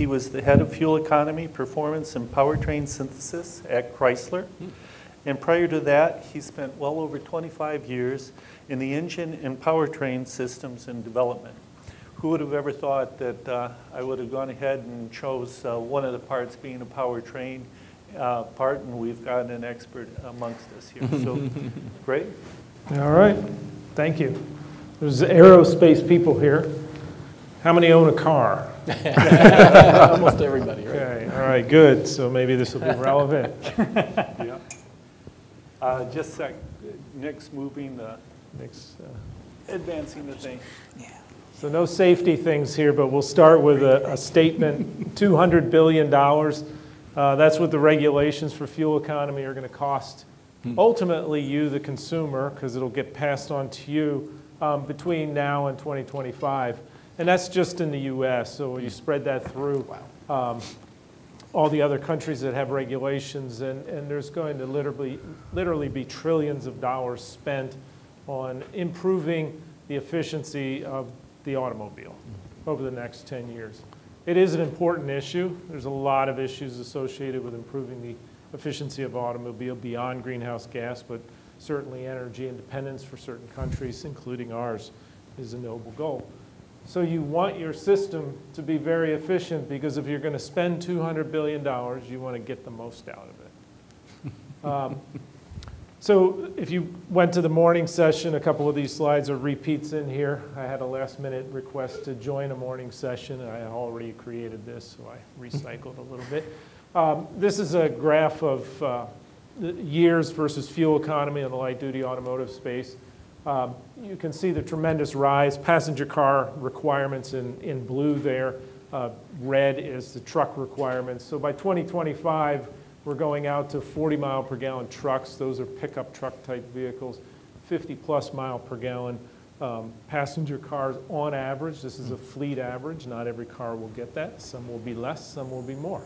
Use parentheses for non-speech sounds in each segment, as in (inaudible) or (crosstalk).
He was the head of fuel economy, performance, and powertrain synthesis at Chrysler. And prior to that, he spent well over 25 years in the engine and powertrain systems and development. Who would have ever thought that uh, I would have gone ahead and chose uh, one of the parts being a powertrain uh, part, and we've got an expert amongst us here. (laughs) So, great. All right, thank you. There's aerospace people here. How many own a car? (laughs) Almost everybody, right? Okay, all right, good. So maybe this will be relevant. (laughs) Yeah. Uh, Just a sec, Nick's moving the, Nick's, uh, advancing the thing. Yeah. So no safety things here, but we'll start with a, a statement, (laughs) $200 billion. Uh, that's what the regulations for fuel economy are going to cost. Ultimately, you, the consumer, because it'll get passed on to you um, between now and 2025. And that's just in the US, so you spread that through um, all the other countries that have regulations, and, and there's going to literally, literally be trillions of dollars spent on improving the efficiency of the automobile over the next 10 years. It is an important issue. There's a lot of issues associated with improving the efficiency of automobile beyond greenhouse gas, but certainly energy independence for certain countries, including ours, is a noble goal. So you want your system to be very efficient because if you're going to spend $200 billion, you want to get the most out of it. (laughs) Um, so if you went to the morning session, a couple of these slides are repeats in here. I had a last minute request to join a morning session. and I already created this, so I recycled a little bit. Um, this is a graph of uh, years versus fuel economy in the light duty automotive space. Um, you can see the tremendous rise. Passenger car requirements in, in blue there. Uh, red is the truck requirements. So by 2025, we're going out to 40 mile per gallon trucks. Those are pickup truck type vehicles. 50 plus mile per gallon um, passenger cars on average. This is a fleet average. Not every car will get that. Some will be less, some will be more.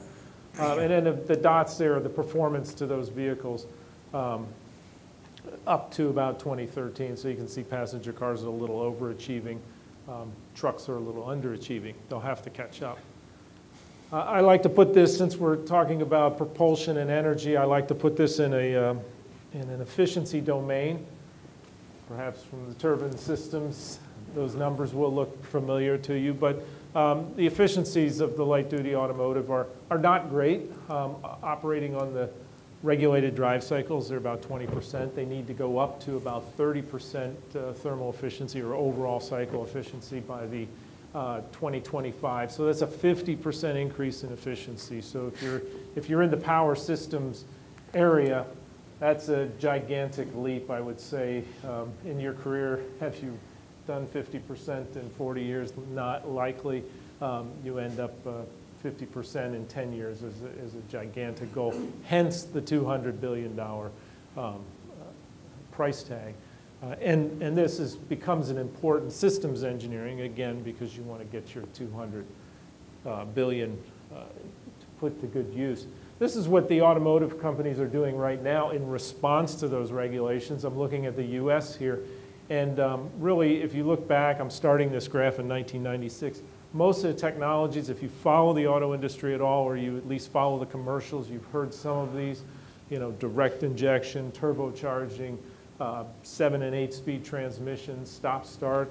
Um, and then the, the dots there are the performance to those vehicles. Um, up to about 2013. So you can see passenger cars are a little overachieving. Um, trucks are a little underachieving. They'll have to catch up. Uh, I like to put this, since we're talking about propulsion and energy, I like to put this in, a, uh, in an efficiency domain. Perhaps from the turbine systems, those numbers will look familiar to you, but um, the efficiencies of the light duty automotive are, are not great. Um, operating on the regulated drive cycles, they're about 20%. They need to go up to about 30% uh, thermal efficiency or overall cycle efficiency by the uh, 2025. So that's a 50% increase in efficiency. So if you're, if you're in the power systems area, that's a gigantic leap, I would say. Um, in your career, have you done 50% in 40 years? Not likely. Um, you end up uh, 50% in 10 years is a, is a gigantic goal, hence the $200 billion um, price tag. Uh, and, and this is, becomes an important systems engineering, again, because you want to get your 200 uh, billion uh, put to good use. This is what the automotive companies are doing right now in response to those regulations. I'm looking at the US here. And um, really, if you look back, I'm starting this graph in 1996 most of the technologies, if you follow the auto industry at all, or you at least follow the commercials, you've heard some of these, you know, direct injection, turbocharging, uh, seven and eight speed transmissions, stop start.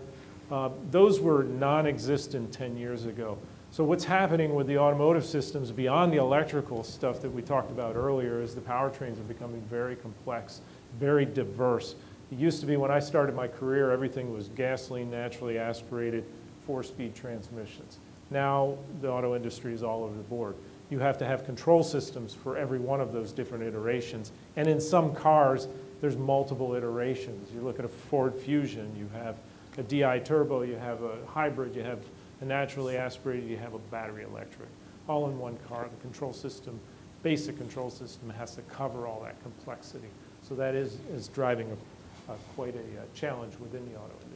Uh, those were non-existent 10 years ago. So what's happening with the automotive systems beyond the electrical stuff that we talked about earlier is the powertrains are becoming very complex, very diverse. It used to be when I started my career, everything was gasoline, naturally aspirated, four-speed transmissions. Now the auto industry is all over the board. You have to have control systems for every one of those different iterations. And in some cars, there's multiple iterations. You look at a Ford Fusion, you have a DI turbo, you have a hybrid, you have a naturally aspirated, you have a battery electric. All in one car. The control system, basic control system has to cover all that complexity. So that is, is driving a, a quite a, a challenge within the auto industry.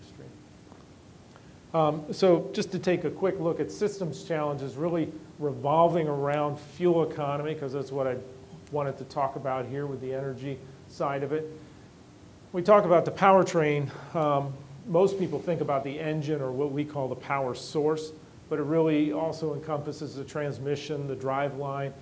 Um, so just to take a quick look at systems challenges, really revolving around fuel economy, because that's what I wanted to talk about here with the energy side of it. We talk about the powertrain. Um, most people think about the engine or what we call the power source. but it really also encompasses the transmission, the drive line,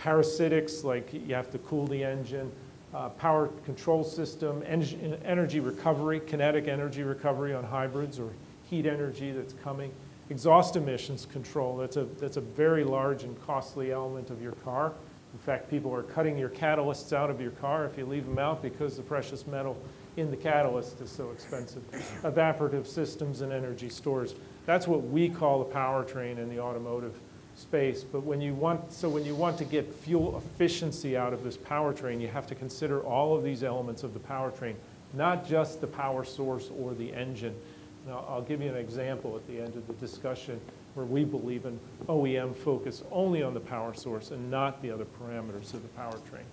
parasitics, like you have to cool the engine, uh, power control system, en- energy recovery, kinetic energy recovery on hybrids or heat energy that's coming, exhaust emissions control. That's a, that's a very large and costly element of your car. In fact, people are cutting your catalysts out of your car if you leave them out because the precious metal in the catalyst is so expensive. Evaporative systems and energy stores. That's what we call the powertrain in the automotive space. But when you want, so when you want to get fuel efficiency out of this powertrain, you have to consider all of these elements of the powertrain, not just the power source or the engine. Now, I'll give you an example at the end of the discussion where we believe an OEM focus only on the power source and not the other parameters of the powertrain.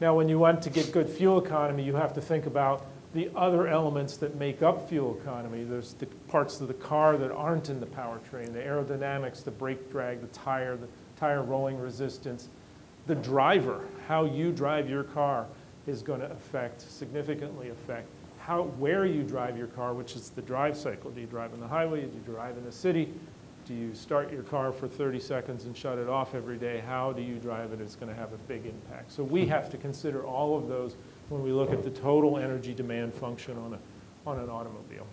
Now, when you want to get good fuel economy, you have to think about the other elements that make up fuel economy. There's the parts of the car that aren't in the powertrain, the aerodynamics, the brake drag, the tire, the tire rolling resistance. The driver, how you drive your car is going to affect, significantly affect, how, where you drive your car, which is the drive cycle. Do you drive on the highway? Do you drive in the city? Do you start your car for 30 seconds and shut it off every day? How do you drive it? It's going to have a big impact. So we have to consider all of those when we look at the total energy demand function on, a, on an automobile.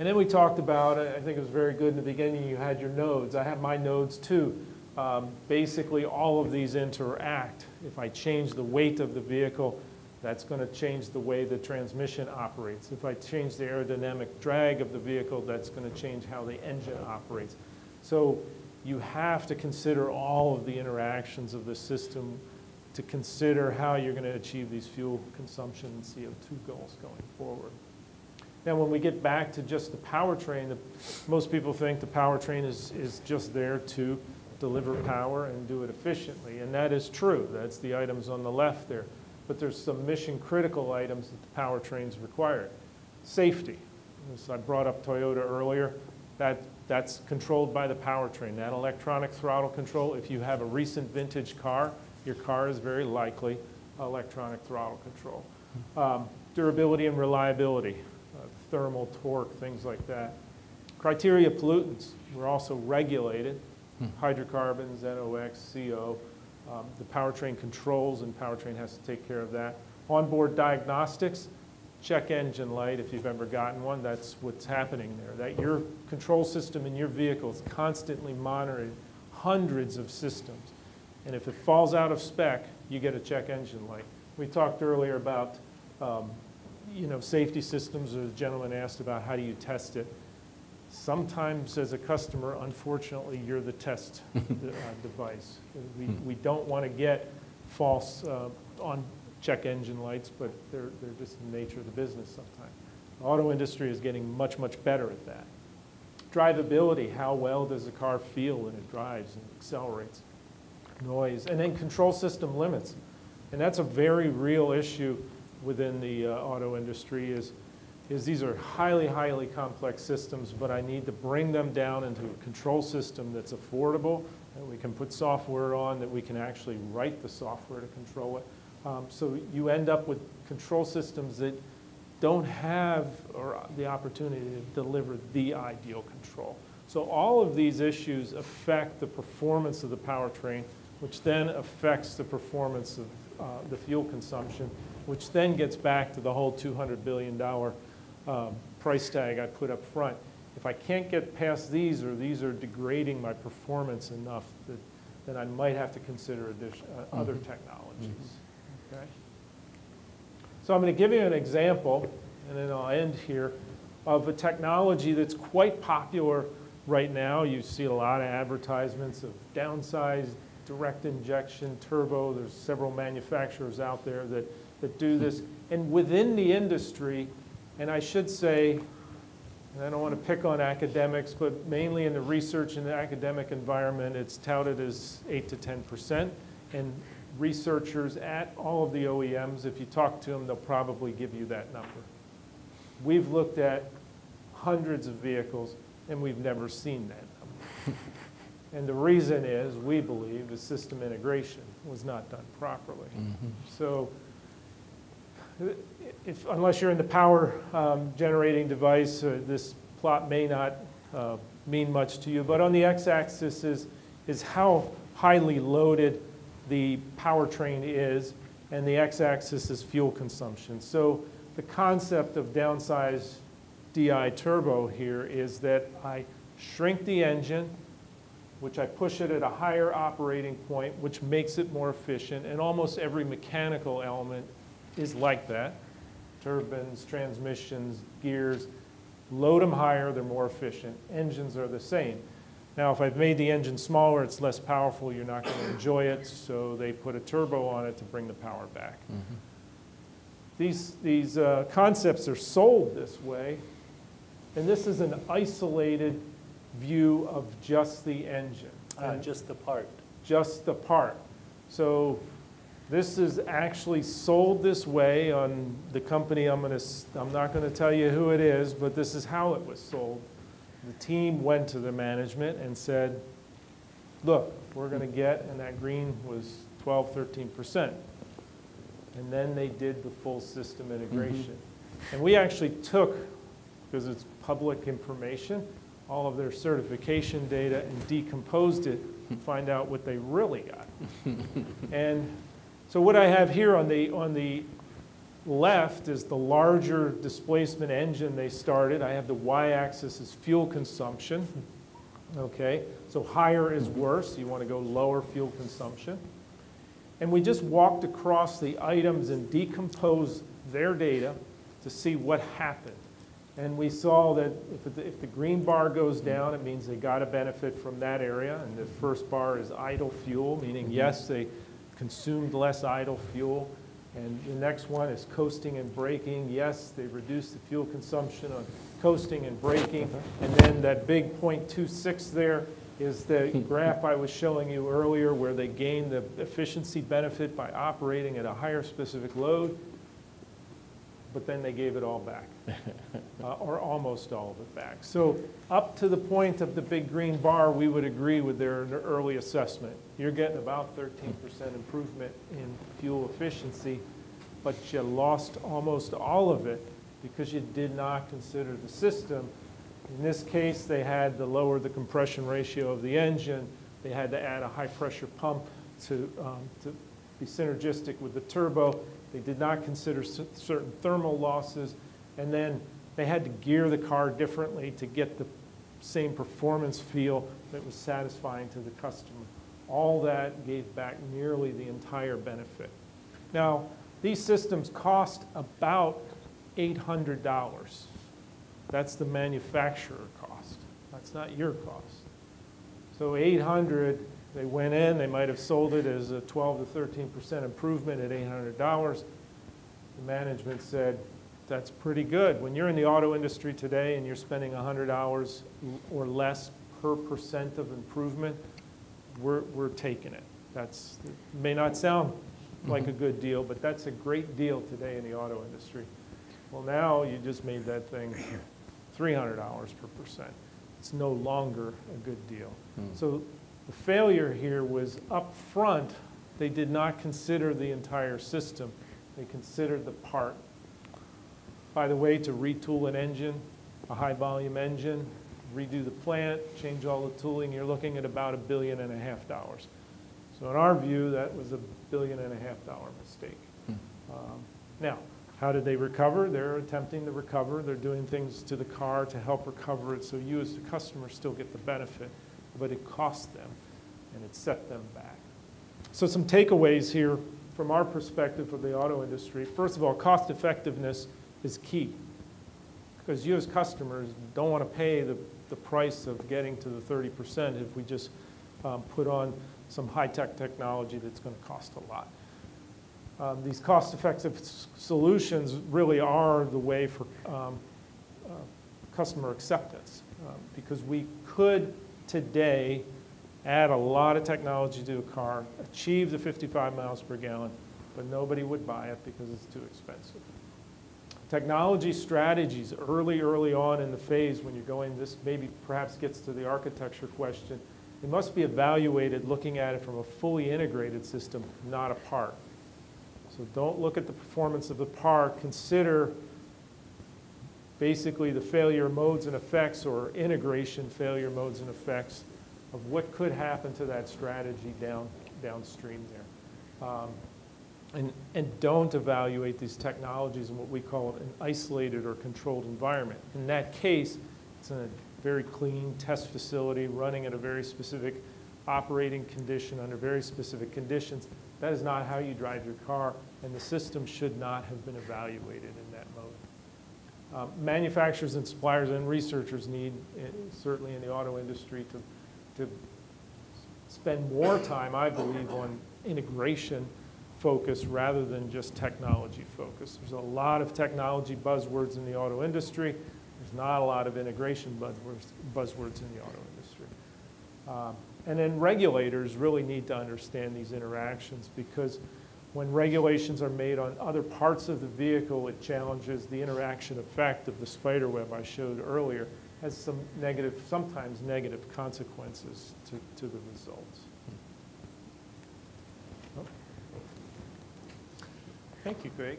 And then we talked about, I think it was very good in the beginning, you had your nodes. I have my nodes too. Um, basically, all of these interact. If I change the weight of the vehicle, that's going to change the way the transmission operates. If I change the aerodynamic drag of the vehicle, that's going to change how the engine operates. So you have to consider all of the interactions of the system to consider how you're going to achieve these fuel consumption and CO2 goals going forward. Now, when we get back to just the powertrain, the, most people think the powertrain is, is just there to deliver power and do it efficiently, and that is true. That's the items on the left there. But there's some mission critical items that the powertrain's required. Safety. As I brought up Toyota earlier, that, that's controlled by the powertrain. That electronic throttle control, if you have a recent vintage car, your car is very likely electronic throttle control. Um, durability and reliability, uh, thermal torque, things like that. Criteria pollutants, we're also regulated. Hydrocarbons, NOx, CO. Um, the powertrain controls and powertrain has to take care of that. Onboard diagnostics, check engine light if you've ever gotten one. That's what's happening there. That your control system in your vehicle is constantly monitoring hundreds of systems. And if it falls out of spec, you get a check engine light. We talked earlier about, um, you know, safety systems. The gentleman asked about how do you test it. Sometimes as a customer, unfortunately, you're the test (laughs) uh, device. We, we don't want to get false uh, on check engine lights, but they're, they're just the nature of the business sometimes. The auto industry is getting much, much better at that. Drivability, how well does the car feel when it drives and accelerates? noise, and then control system limits. And that's a very real issue within the uh, auto industry is, is these are highly, highly complex systems, but I need to bring them down into a control system that's affordable, that we can put software on, that we can actually write the software to control it. Um, so you end up with control systems that don't have or the opportunity to deliver the ideal control. So all of these issues affect the performance of the powertrain which then affects the performance of uh, the fuel consumption, which then gets back to the whole $200 billion um, price tag I put up front. If I can't get past these or these are degrading my performance enough, that, then I might have to consider addition, uh, mm -hmm. other technologies. Mm -hmm. Okay? So I'm going to give you an example, and then I'll end here, of a technology that's quite popular right now. You see a lot of advertisements of downsized direct injection, turbo. There's several manufacturers out there that, that do this. And within the industry, and I should say, and I don't want to pick on academics, but mainly in the research and the academic environment, it's touted as 8 to 10%. And researchers at all of the OEMs, if you talk to them, they'll probably give you that number. We've looked at hundreds of vehicles, and we've never seen that number. (laughs) And the reason is, we believe, the system integration was not done properly. Mm -hmm. So if, unless you're in the power um, generating device, uh, this plot may not uh, mean much to you. But on the x-axis is, is how highly loaded the powertrain is, and the x-axis is fuel consumption. So the concept of downsize DI turbo here is that I shrink the engine, which I push it at a higher operating point, which makes it more efficient, and almost every mechanical element is like that. Turbines, transmissions, gears, load them higher, they're more efficient. Engines are the same. Now, if I've made the engine smaller, it's less powerful, you're not going to enjoy it, so they put a turbo on it to bring the power back. These, these uh, concepts are sold this way, and this is an isolated view of just the engine. Uh, And Just the part. just the part. So this is actually sold this way on the company, I'm gonna, I'm not gonna tell you who it is, but this is how it was sold. The team went to the management and said, look, we're gonna get, and that green was 12, 13%. And then they did the full system mm-hmm. integration. And we actually took, because it's public information, all of their certification data and decomposed it to (laughs) find out what they really got. (laughs) And so what I have here on the, on the left is the larger displacement engine they started. I have the y-axis is fuel consumption, okay? So higher is worse, you want to go lower fuel consumption. And we just walked across the items and decomposed their data to see what happened. And we saw that if if the green bar goes down, it means they got a benefit from that area. And the first bar is idle fuel, meaning yes, they consumed less idle fuel. And the next one is coasting and braking. Yes, they reduced the fuel consumption on coasting and braking. And then that big .26 there is the (laughs) graph I was showing you earlier where they gain the efficiency benefit by operating at a higher specific load, but then they gave it all back, (laughs) uh, or almost all of it back. So up to the point of the big green bar, we would agree with their early assessment. You're getting about 13% improvement in fuel efficiency, but you lost almost all of it because you did not consider the system. In this case, they had to lower the compression ratio of the engine. They had to add a high-pressure pump to, um, to be synergistic with the turbo. They did not consider certain thermal losses. And then they had to gear the car differently to get the same performance feel that was satisfying to the customer. All that gave back nearly the entire benefit. Now, these systems cost about $800. That's the manufacturer cost. That's not your cost. So 800, they went in, they might have sold it as a 12 to 13% improvement at $800. The management said, that's pretty good. When you're in the auto industry today and you're spending 100 hours or less per percent of improvement, we're, we're taking it. That's, it may not sound like a mm-hmm. good deal, but that's a great deal today in the auto industry. Well, now you just made that thing 300 hours per percent. It's no longer a good deal. Hmm. So the failure here was up front, they did not consider the entire system. They considered the part. By the way, to retool an engine, a high-volume engine, redo the plant, change all the tooling, you're looking at about a billion and a half dollars. So in our view, that was a billion and a half dollar mistake. Um, Now, how did they recover? They're attempting to recover. They're doing things to the car to help recover it, so you as the customer still get the benefit, but it cost them, and it set them back. So some takeaways here from our perspective of the auto industry. First of all, cost effectiveness is key, because you as customers don't want to pay the, the price of getting to the 30% if we just um, put on some high-tech technology that's going to cost a lot. Um, These cost-effective solutions really are the way for um, uh, customer acceptance, um, because we could today add a lot of technology to a car, achieve the 55 miles per gallon, but nobody would buy it because it's too expensive. Technology strategies early, early on in the phase when you're going, this maybe perhaps gets to the architecture question, it must be evaluated looking at it from a fully integrated system, not a part. So don't look at the performance of the part, consider basically the failure modes and effects or integration failure modes and effects of what could happen to that strategy down, downstream there. Um, and, and don't evaluate these technologies in what we call an isolated or controlled environment. In that case, it's in a very clean test facility running at a very specific operating condition under very specific conditions. That is not how you drive your car, and the system should not have been evaluated in that mode. Um, manufacturers and suppliers and researchers need, eh, certainly in the auto industry, to, to spend more time, I believe, on integration focus rather than just technology focus. There's a lot of technology buzzwords in the auto industry. There's not a lot of integration buzzwords, buzzwords in the auto industry. Um, and then regulators really need to understand these interactions because when regulations are made on other parts of the vehicle, it challenges the interaction effect of the spider web I showed earlier, has some negative, sometimes negative consequences to, to the results. Oh. Thank you, Greg.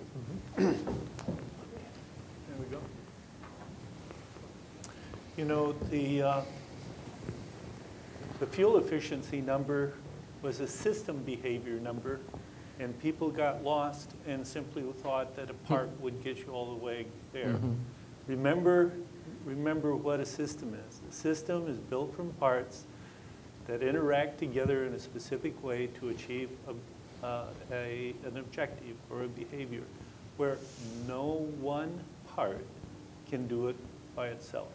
There we go. You know, the, uh, the fuel efficiency number was a system behavior number, and people got lost and simply thought that a part would get you all the way there. Remember, remember what a system is. A system is built from parts that interact together in a specific way to achieve a, uh, a, an objective or a behavior, where no one part can do it by itself.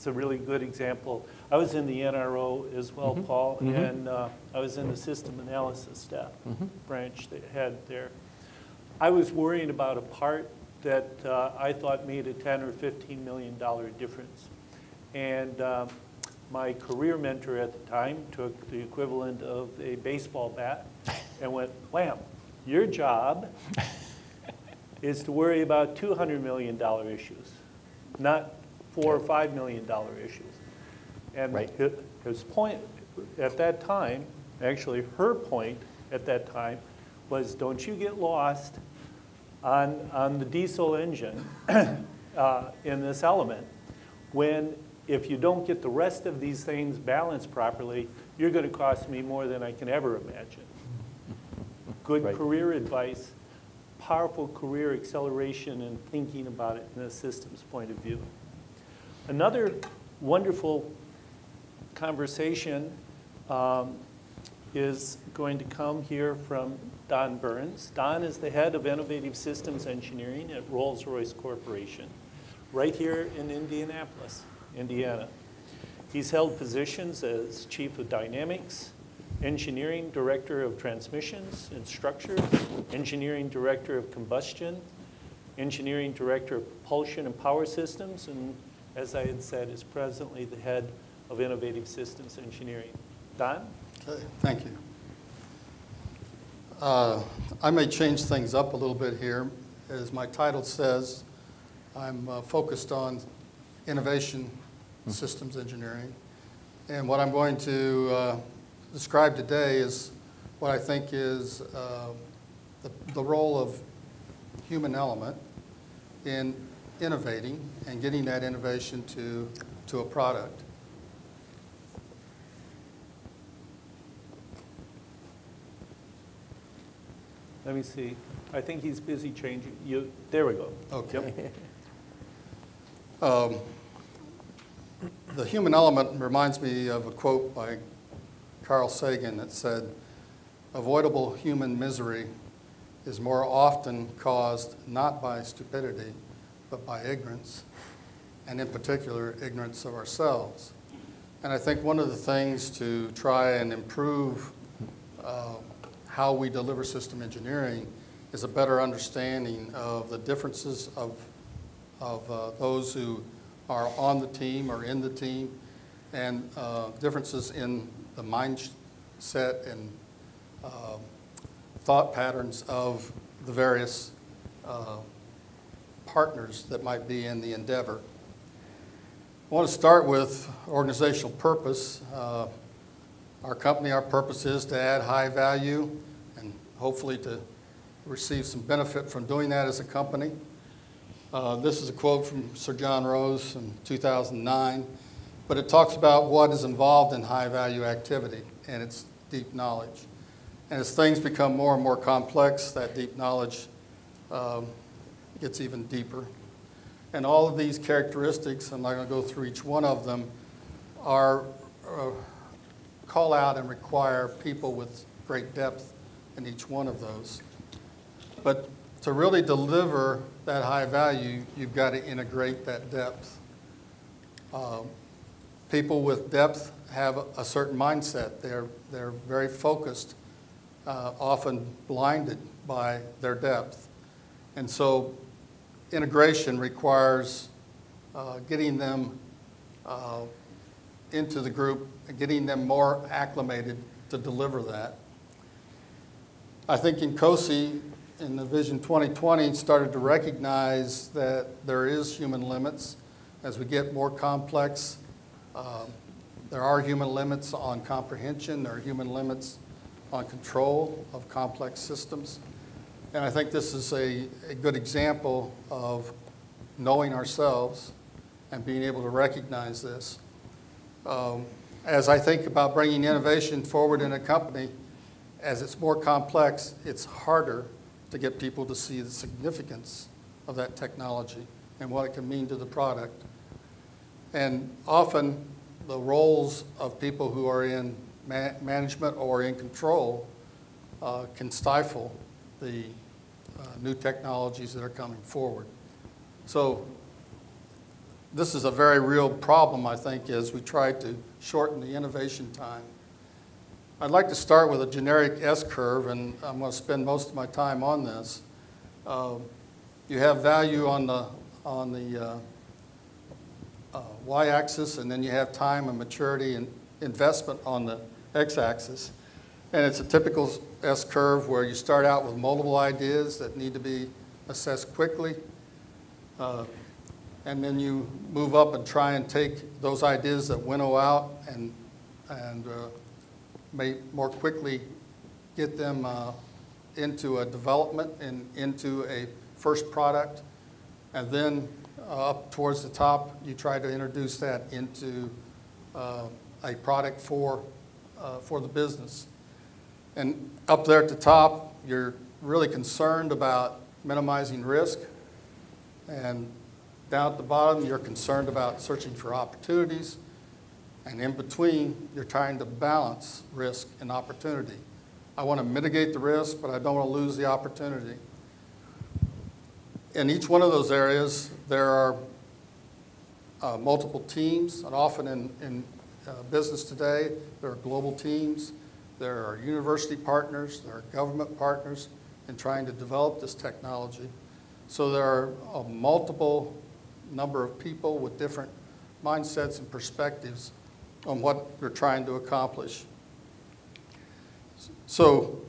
It's a really good example. I was in the NRO as well, Paul, and uh, I was in the system analysis staff branch they had there. I was worrying about a part that uh, I thought made a 10 or 15 million dollar difference. And um, my career mentor at the time took the equivalent of a baseball bat and went, wham, your job (laughs) is to worry about $200 million issues, not four or $5 million issues. And Right. his point at that time, actually her point at that time, was don't you get lost on, on the diesel engine (coughs) uh, in this element, when if you don't get the rest of these things balanced properly, you're going to cost me more than I can ever imagine. Good Right. career advice, powerful career acceleration and thinking about it in a systems point of view. Another wonderful conversation um, is going to come here from Don Burns. Don is the head of Innovative Systems Engineering at Rolls-Royce Corporation, right here in Indianapolis, Indiana. He's held positions as Chief of Dynamics, Engineering Director of Transmissions and Structures, Engineering Director of Combustion, Engineering Director of Propulsion and Power Systems, and as I had said, is presently the head of Innovative Systems Engineering. Don? Okay, thank you. Uh, I may change things up a little bit here. As my title says, I'm uh, focused on innovation systems engineering. And what I'm going to uh, describe today is what I think is uh, the the role of human element in innovating and getting that innovation to, to a product. Let me see. I think he's busy changing. You, there we go. Okay. (laughs) Um, The human element reminds me of a quote by Carl Sagan that said, "Avoidable human misery is more often caused not by stupidity, but by ignorance, and in particular, ignorance of ourselves." And I think one of the things to try and improve uh, how we deliver system engineering is a better understanding of the differences of of uh, those who are on the team or in the team, and uh, differences in the mindset and uh, thought patterns of the various uh, partners that might be in the endeavor. I want to start with organizational purpose. Uh, Our company, our purpose is to add high value and hopefully to receive some benefit from doing that as a company. Uh, This is a quote from Sir John Rose in 2009, but it talks about what is involved in high-value activity, and it's deep knowledge. And as things become more and more complex, that deep knowledge um, gets even deeper. And all of these characteristics, I'm not going to go through each one of them, are, uh, call out and require people with great depth in each one of those. But to really deliver that high value, you've got to integrate that depth. Um, People with depth have a certain mindset. They're, they're very focused, uh, often blinded by their depth. And so integration requires uh, getting them uh, into the group, getting them more acclimated to deliver that. I think INCOSE, in the Vision 2020, started to recognize that there is human limits. As we get more complex, um, there are human limits on comprehension, there are human limits on control of complex systems. And I think this is a, a good example of knowing ourselves and being able to recognize this. Um, As I think about bringing innovation forward in a company, as it's more complex, it's harder to get people to see the significance of that technology and what it can mean to the product. And often, the roles of people who are in ma- management or in control uh, can stifle the uh, new technologies that are coming forward. So this is a very real problem, I think, as we try to shorten the innovation time. I'd like to start with a generic S-curve, and I'm going to spend most of my time on this. Uh, You have value on the, on the uh, uh, y-axis, and then you have time and maturity and investment on the x-axis. And it's a typical S-curve where you start out with multiple ideas that need to be assessed quickly. Uh, and then you move up and try and take those ideas that winnow out and, and uh, may more quickly get them uh, into a development and into a first product. And then uh, up towards the top, you try to introduce that into uh, a product for, uh, for the business. And up there at the top, you're really concerned about minimizing risk. And down at the bottom, you're concerned about searching for opportunities. And in between, you're trying to balance risk and opportunity. I want to mitigate the risk, but I don't want to lose the opportunity. In each one of those areas, there are uh, multiple teams, and often in, in uh, business today, there are global teams, there are university partners, there are government partners in trying to develop this technology. So there are a multiple number of people with different mindsets and perspectives on what they're trying to accomplish. So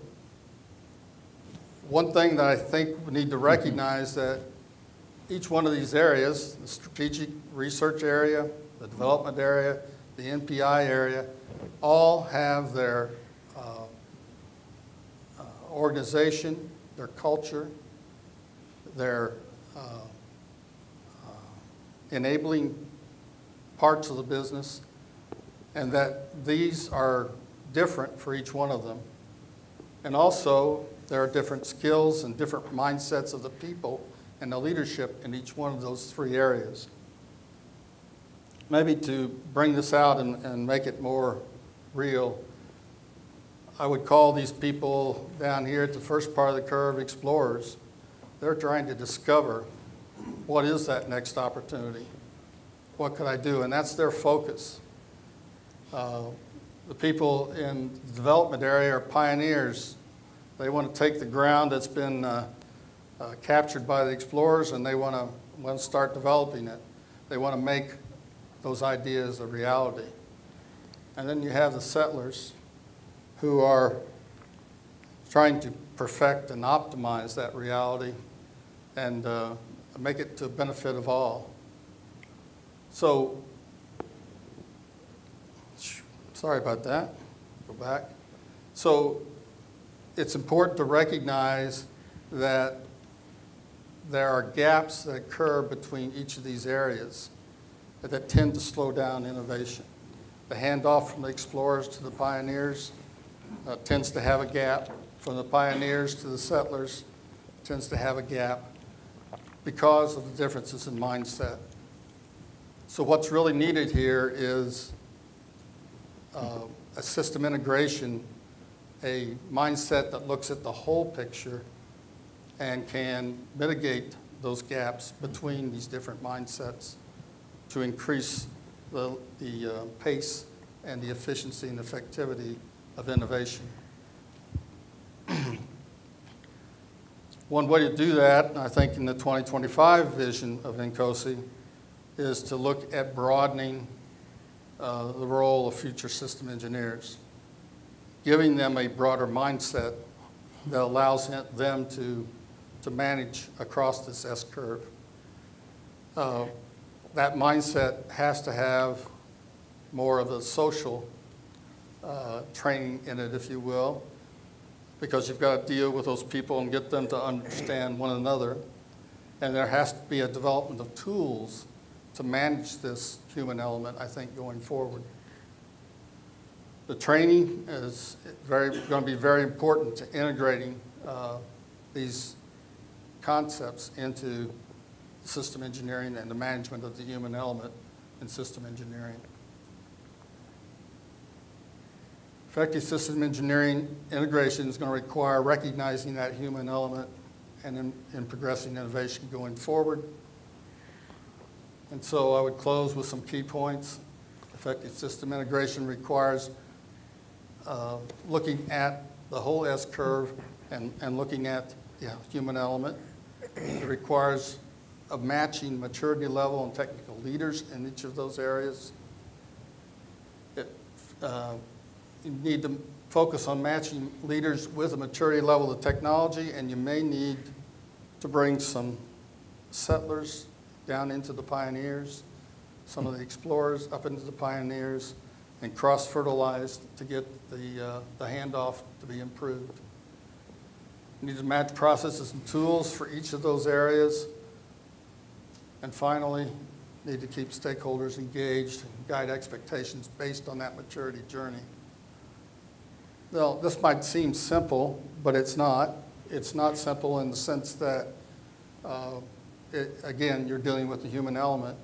one thing that I think we need to recognize that each one of these areas, the strategic research area, the development area, the NPI area, all have their organization, their culture, their uh, uh, enabling parts of the business, and that these are different for each one of them. And also, there are different skills and different mindsets of the people and the leadership in each one of those three areas. Maybe to bring this out and, and make it more real, I would call these people down here at the first part of the curve explorers. They're trying to discover what is that next opportunity? What could I do? And that's their focus. Uh, the people in the development area are pioneers. They want to take the ground that's been uh, uh, captured by the explorers and they want to want to start developing it. They want to make those ideas a reality. And then you have the settlers who are trying to perfect and optimize that reality and uh, make it to the benefit of all. So, sorry about that. Go back. So, it's important to recognize that there are gaps that occur between each of these areas that tend to slow down innovation. The handoff from the explorers to the pioneers uh, tends to have a gap. From the pioneers to the settlers tends to have a gap because of the differences in mindset. So what's really needed here is uh, a system integration, a mindset that looks at the whole picture and can mitigate those gaps between these different mindsets to increase the, the uh, pace and the efficiency and effectivity of innovation. (clears throat) One way to do that, I think in the 2025 vision of INCOSE, is to look at broadening uh, the role of future system engineers, giving them a broader mindset that allows them to, to manage across this S-curve. Uh, that mindset has to have more of a social uh, training in it, if you will, because you've got to deal with those people and get them to understand one another. And there has to be a development of tools to manage this human element, I think, going forward. The training is very, going to be very important to integrating uh, these concepts into system engineering and the management of the human element in system engineering. Effective system engineering integration is going to require recognizing that human element and in, in progressing innovation going forward. And so I would close with some key points. Effective system integration requires uh, looking at the whole S-curve and, and looking at the human element. It requires a matching maturity level and technical leaders in each of those areas. It, uh, you need to focus on matching leaders with a maturity level of technology, and you may need to bring some settlers down into the pioneers, some of the explorers up into the pioneers, and cross-fertilize to get the, uh, the handoff to be improved. You need to match processes and tools for each of those areas. And finally, need to keep stakeholders engaged and guide expectations based on that maturity journey. Well, this might seem simple, but it's not. It's not simple in the sense that, uh, it, again, you're dealing with the human element.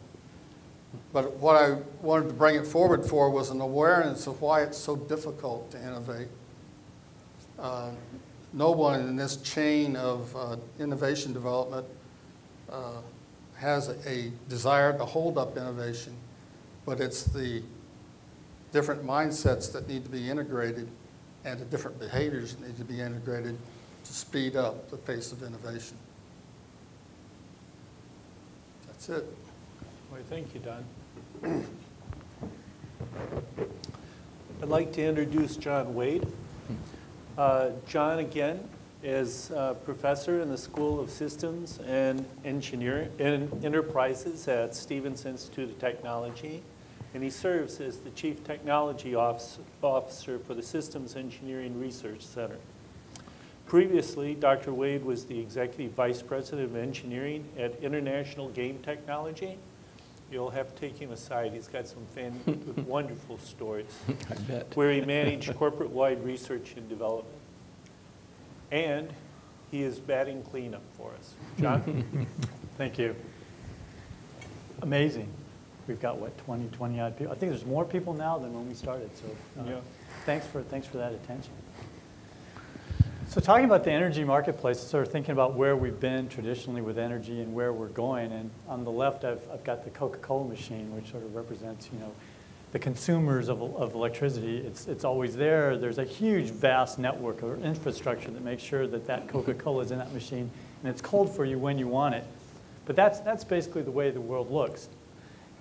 But what I wanted to bring it forward for was an awareness of why it's so difficult to innovate. Uh, no one in this chain of uh, innovation development uh, has a desire to hold up innovation, but it's the different mindsets that need to be integrated and the different behaviors that need to be integrated to speed up the pace of innovation. That's it. Well, thank you, Don. I'd like to introduce Jon Wade. Uh, John, again, is a professor in the School of Systems and Engineering and Enterprises at Stevens Institute of Technology, and he serves as the Chief Technology Officer for the Systems Engineering Research Center. Previously, Dr. Wade was the Executive Vice President of Engineering at International Game Technology. You'll have to take him aside. He's got some fan (laughs) wonderful stories. I bet. Where he managed corporate-wide research and development. And he is batting cleanup for us. Jon? (laughs) Thank you. Amazing. We've got, what, 20, 20 odd people? I think there's more people now than when we started, so uh, Yeah. thanks, for, thanks for that attention. So talking about the energy marketplace, sort of thinking about where we've been traditionally with energy and where we're going. And on the left, I've, I've got the Coca-Cola machine, which sort of represents, you know, the consumers of, of electricity. It's, it's always there. There's a huge, vast network or infrastructure that makes sure that that Coca-Cola is in that machine, and it's cold for you when you want it. But that's, that's basically the way the world looks.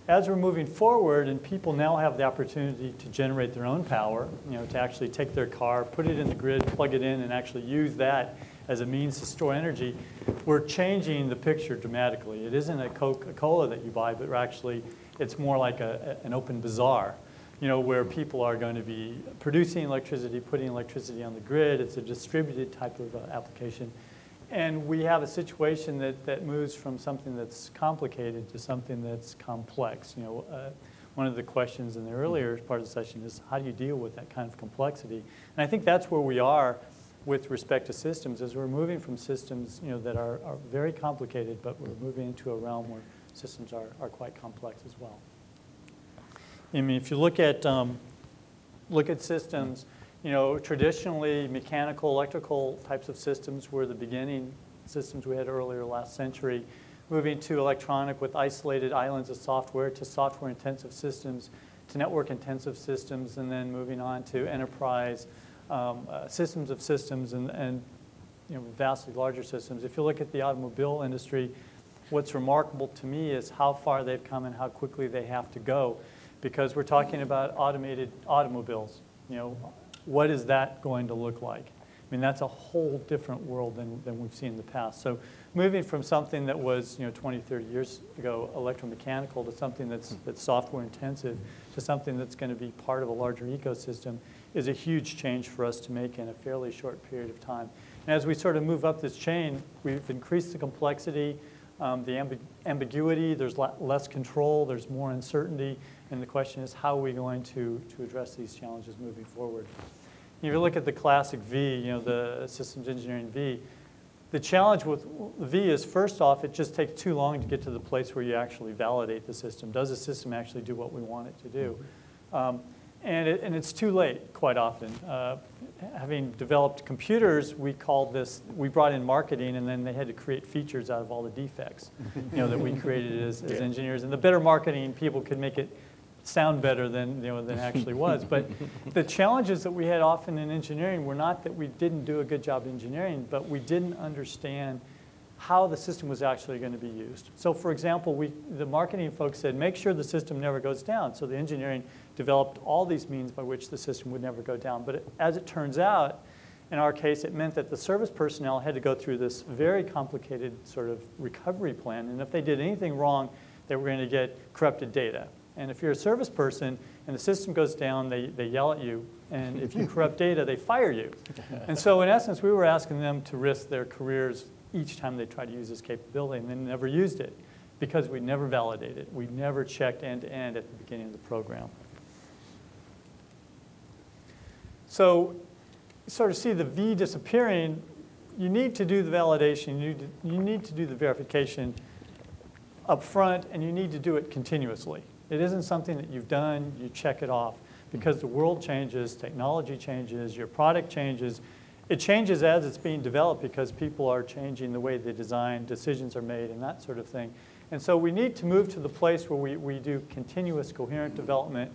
As we're moving forward and people now have the opportunity to generate their own power, you know, to actually take their car, put it in the grid, plug it in, and actually use that as a means to store energy, we're changing the picture dramatically. It isn't a Coca-Cola that you buy, but actually it's more like a, an open bazaar, you know, where people are going to be producing electricity, putting electricity on the grid. It's a distributed type of uh, application. And we have a situation that, that moves from something that's complicated to something that's complex. You know, uh, one of the questions in the earlier part of the session is how do you deal with that kind of complexity? And I think that's where we are with respect to systems, is we're moving from systems, you know, that are, are very complicated, but we're moving into a realm where systems are, are quite complex as well. I mean, if you look at um, look at systems, you know, traditionally mechanical, electrical types of systems were the beginning systems we had earlier last century, moving to electronic with isolated islands of software to software-intensive systems to network-intensive systems, and then moving on to enterprise um, uh, systems of systems and, and you know, vastly larger systems. If you look at the automobile industry, what's remarkable to me is how far they've come and how quickly they have to go because we're talking about automated automobiles. You know, what is that going to look like? I mean, that's a whole different world than, than we've seen in the past. So moving from something that was, you know, 20, 30 years ago electromechanical to something that's, hmm. that's software intensive to something that's going to be part of a larger ecosystem is a huge change for us to make in a fairly short period of time. And as we sort of move up this chain, we've increased the complexity, um, the ambi ambiguity, there's less control, there's more uncertainty, and the question is how are we going to, to address these challenges moving forward? If you look at the classic V, you know, the systems engineering V, the challenge with V is first off, it just takes too long to get to the place where you actually validate the system. Does the system actually do what we want it to do? Um, and, it, and it's too late quite often. Uh, having developed computers, we called this, we brought in marketing and then they had to create features out of all the defects you know, that we created as, as (laughs) engineers. And the better marketing people could make it sound better than, you know, than it actually was. But (laughs) the challenges that we had often in engineering were not that we didn't do a good job engineering, but we didn't understand how the system was actually going to be used. So for example, we, the marketing folks said, make sure the system never goes down. So the engineering developed all these means by which the system would never go down. But it, as it turns out, in our case, it meant that the service personnel had to go through this very complicated sort of recovery plan. And if they did anything wrong, they were going to get corrupted data. And if you're a service person and the system goes down, they, they yell at you. And if you (laughs) corrupt data, they fire you. (laughs) And so in essence, we were asking them to risk their careers each time they tried to use this capability and they never used it because we never validated it. We never checked end to end at the beginning of the program. So sort of see the V disappearing, you need to do the validation, you need to, you need to do the verification up front, and you need to do it continuously. It isn't something that you've done, you check it off, because the world changes, technology changes, your product changes. It changes as it's being developed because people are changing the way they design, decisions are made, and that sort of thing. And so we need to move to the place where we, we do continuous coherent development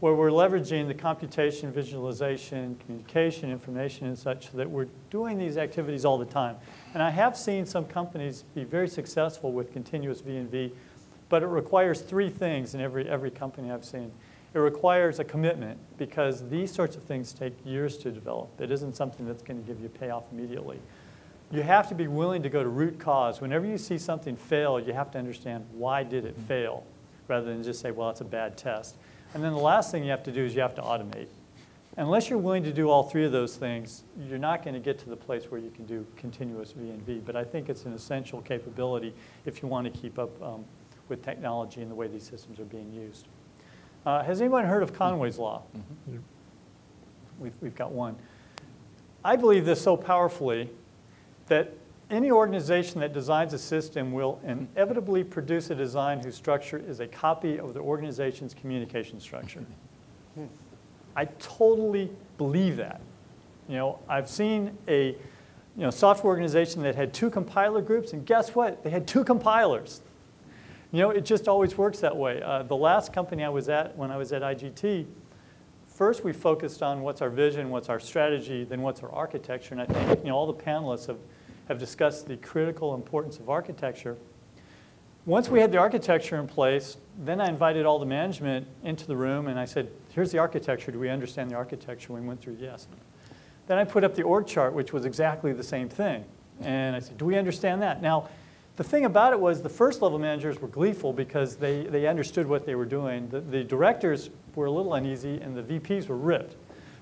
where we're leveraging the computation, visualization, communication, information and such so that we're doing these activities all the time. And I have seen some companies be very successful with continuous V&V, but it requires three things in every, every company I've seen. It requires a commitment because these sorts of things take years to develop. It isn't something that's going to give you payoff immediately. You have to be willing to go to root cause. Whenever you see something fail, you have to understand why did it mm-hmm. fail rather than just say, well, it's a bad test. And then the last thing you have to do is you have to automate. Unless you're willing to do all three of those things, you're not going to get to the place where you can do continuous V&V. But I think it's an essential capability if you want to keep up um, with technology and the way these systems are being used. Uh, has anyone heard of Conway's Law? Mm -hmm. we've, we've got one. I believe this so powerfully that any organization that designs a system will inevitably produce a design whose structure is a copy of the organization's communication structure. I totally believe that. You know, I've seen a you know, software organization that had two compiler groups, and guess what? They had two compilers. You know, it just always works that way. Uh, the last company I was at when I was at IGT, first we focused on what's our vision, what's our strategy, then what's our architecture, and I think you know, all the panelists have have discussed the critical importance of architecture. Once we had the architecture in place, then I invited all the management into the room and I said, here's the architecture. Do we understand the architecture? We went through yes. Then I put up the org chart, which was exactly the same thing. And I said, do we understand that? Now, the thing about it was the first level managers were gleeful because they, they understood what they were doing. The, the directors were a little uneasy and the VPs were ripped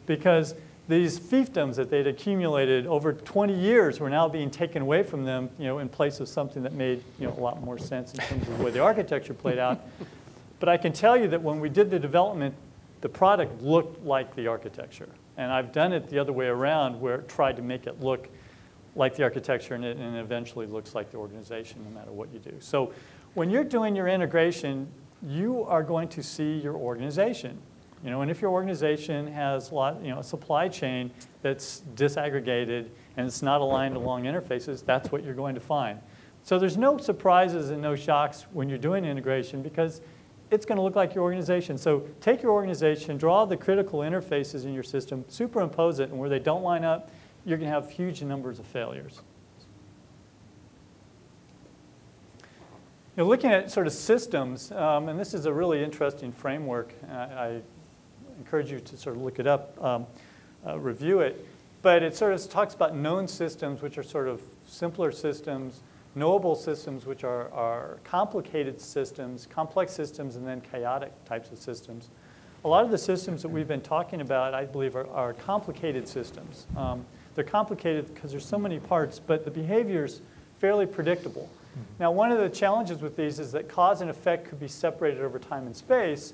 because these fiefdoms that they'd accumulated over 20 years were now being taken away from them, you know, in place of something that made, you know, a lot more sense in terms of the way the architecture played out. (laughs) But I can tell you that when we did the development, the product looked like the architecture. And I've done it the other way around where it tried to make it look like the architecture and it, and it eventually looks like the organization no matter what you do. So when you're doing your integration, you are going to see your organization. You know, and if your organization has a lot, you know, a supply chain that's disaggregated and it's not aligned along interfaces, that's what you're going to find. So there's no surprises and no shocks when you're doing integration because it's going to look like your organization. So take your organization, draw the critical interfaces in your system, superimpose it, and where they don't line up, you're going to have huge numbers of failures. Know, looking at sort of systems, um, and this is a really interesting framework. I, I, encourage you to sort of look it up, um, uh, review it. But it sort of talks about known systems, which are sort of simpler systems, knowable systems, which are, are complicated systems, complex systems, and then chaotic types of systems. A lot of the systems that we've been talking about, I believe, are, are complicated systems. Um, they're complicated because there's so many parts, but the behavior's fairly predictable. Now, one of the challenges with these is that cause and effect could be separated over time and space,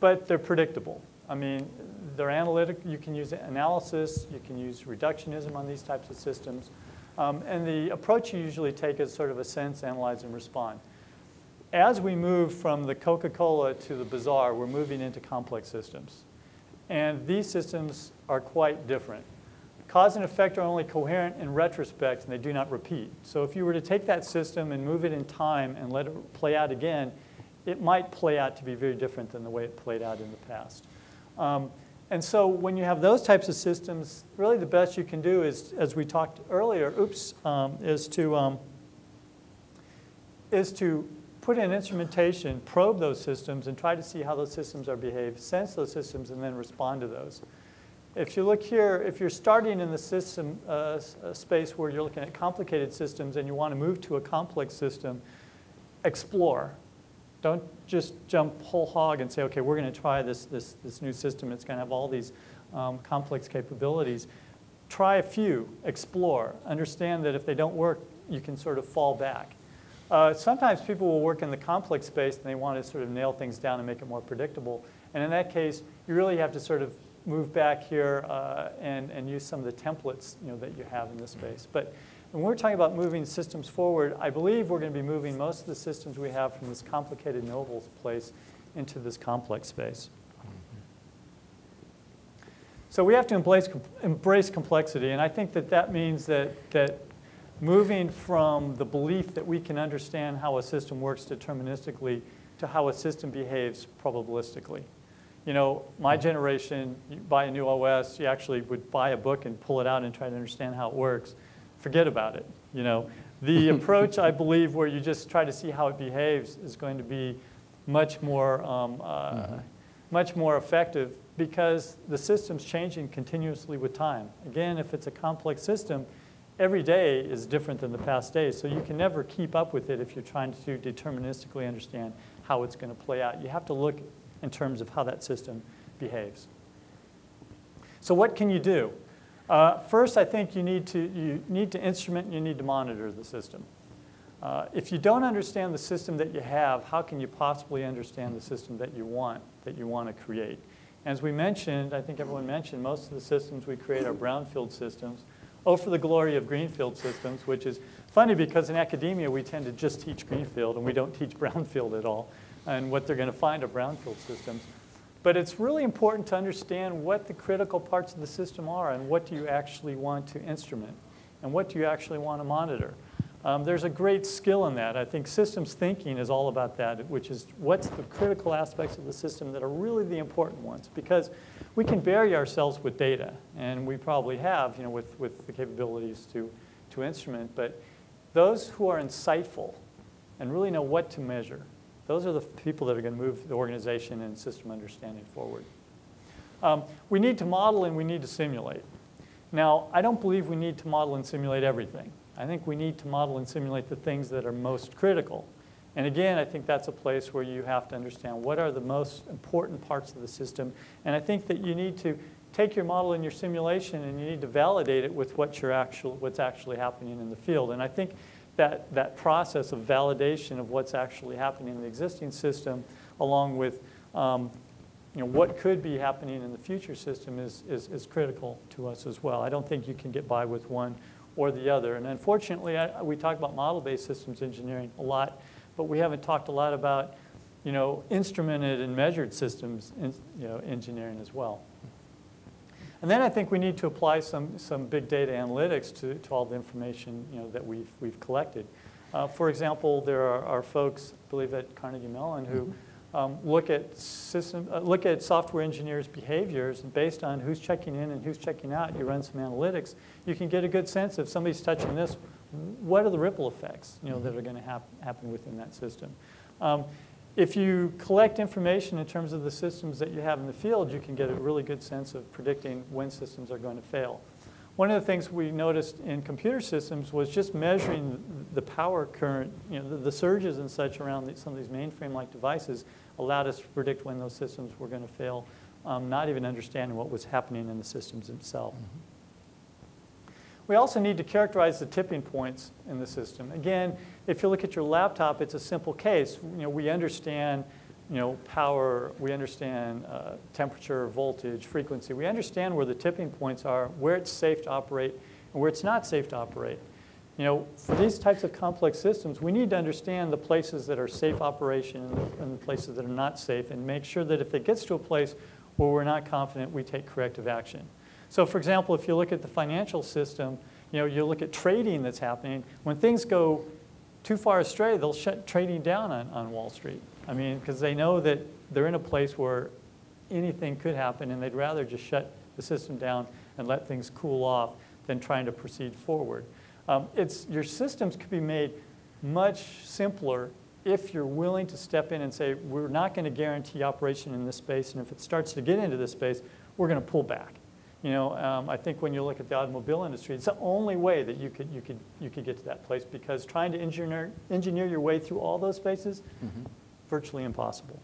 but they're predictable. I mean, they're analytic. You can use analysis. You can use reductionism on these types of systems. Um, and the approach you usually take is sort of a sense, analyze, and respond. As we move from the Coca-Cola to the bazaar, we're moving into complex systems. And these systems are quite different. Cause and effect are only coherent in retrospect, and they do not repeat. So if you were to take that system and move it in time and let it play out again, it might play out to be very different than the way it played out in the past. Um, and so when you have those types of systems, really the best you can do is, as we talked earlier, oops, um, is to um, is to put in instrumentation, probe those systems, and try to see how those systems are behaved, sense those systems, and then respond to those. If you look here, if you're starting in the system uh, space where you're looking at complicated systems and you want to move to a complex system, explore. Don't just jump whole hog and say, okay, we're going to try this, this, this new system. It's going to have all these um, complex capabilities. Try a few, explore. Understand that if they don't work, you can sort of fall back. Uh, sometimes people will work in the complex space and they want to sort of nail things down and make it more predictable. And in that case, you really have to sort of move back here uh, and, and use some of the templates you know, that you have in this space. But when we're talking about moving systems forward, I believe we're going to be moving most of the systems we have from this complicated knowable place into this complex space. Mm-hmm. So we have to embrace, embrace complexity, and I think that that means that, that moving from the belief that we can understand how a system works deterministically to how a system behaves probabilistically you know, my mm-hmm. generation, you buy a new OS, you actually would buy a book and pull it out and try to understand how it works. Forget about it. You know, the (laughs) approach, I believe, where you just try to see how it behaves is going to be much more, um, uh, mm -hmm. much more effective because the system's changing continuously with time. Again, if it's a complex system, every day is different than the past day, so you can never keep up with it if you're trying to deterministically understand how it's going to play out. You have to look in terms of how that system behaves. So what can you do? Uh, first, I think you need to, you need to instrument and you need to monitor the system. Uh, if you don't understand the system that you have, how can you possibly understand the system that you want, that you want to create? As we mentioned, I think everyone mentioned, most of the systems we create are brownfield systems. Oh, for the glory of greenfield systems, which is funny because in academia we tend to just teach greenfield and we don't teach (laughs) brownfield at all and what they're going to find are brownfield systems. But it's really important to understand what the critical parts of the system are and what do you actually want to instrument and what do you actually want to monitor. Um, there's a great skill in that. I think systems thinking is all about that, which is what's the critical aspects of the system that are really the important ones. Because we can bury ourselves with data, and we probably have, you know, with, with the capabilities to, to instrument. But those who are insightful and really know what to measure those are the people that are going to move the organization and system understanding forward. Um, we need to model and we need to simulate. Now, I don't believe we need to model and simulate everything. I think we need to model and simulate the things that are most critical. And again, I think that's a place where you have to understand what are the most important parts of the system. And I think that you need to take your model and your simulation and you need to validate it with what you're actual, what's actually happening in the field. And I think that, that process of validation of what's actually happening in the existing system, along with um, you know, what could be happening in the future system is, is, is critical to us as well. I don't think you can get by with one or the other. And unfortunately, I, we talk about model-based systems engineering a lot, but we haven't talked a lot about you know, instrumented and measured systems in, you know, engineering as well. And then I think we need to apply some, some big data analytics to, to all the information you know, that we've, we've collected. Uh, for example, there are, are, folks, I believe at Carnegie Mellon, who um, look, at system, uh, look at software engineers' behaviors, and based on who's checking in and who's checking out, you run some analytics, you can get a good sense if somebody's touching this, what are the ripple effects you know, that are going to hap happen within that system. Um, if you collect information in terms of the systems that you have in the field, you can get a really good sense of predicting when systems are going to fail. One of the things we noticed in computer systems was just measuring the power current, you know, the, the surges and such around the, some of these mainframe-like devices allowed us to predict when those systems were going to fail, um, not even understanding what was happening in the systems themselves. Mm -hmm. We also need to characterize the tipping points in the system. Again, if you look at your laptop, it's a simple case. You know, we understand you know, power, we understand uh, temperature, voltage, frequency. We understand where the tipping points are, where it's safe to operate, and where it's not safe to operate. You know, for these types of complex systems, we need to understand the places that are safe operation and the, places that are not safe and make sure that if it gets to a place where we're not confident, we take corrective action. So for example, if you look at the financial system, you know, you look at trading that's happening, when things go too far astray, they'll shut trading down on, on Wall Street. I mean, because they know that they're in a place where anything could happen and they'd rather just shut the system down and let things cool off than trying to proceed forward. Um, it's, your systems could be made much simpler if you're willing to step in and say, we're not going to guarantee operation in this space, and if it starts to get into this space, we're going to pull back. You know, um, I think when you look at the automobile industry, it's the only way that you could, you could, you could get to that place because trying to engineer, engineer your way through all those spaces, mm -hmm. virtually impossible.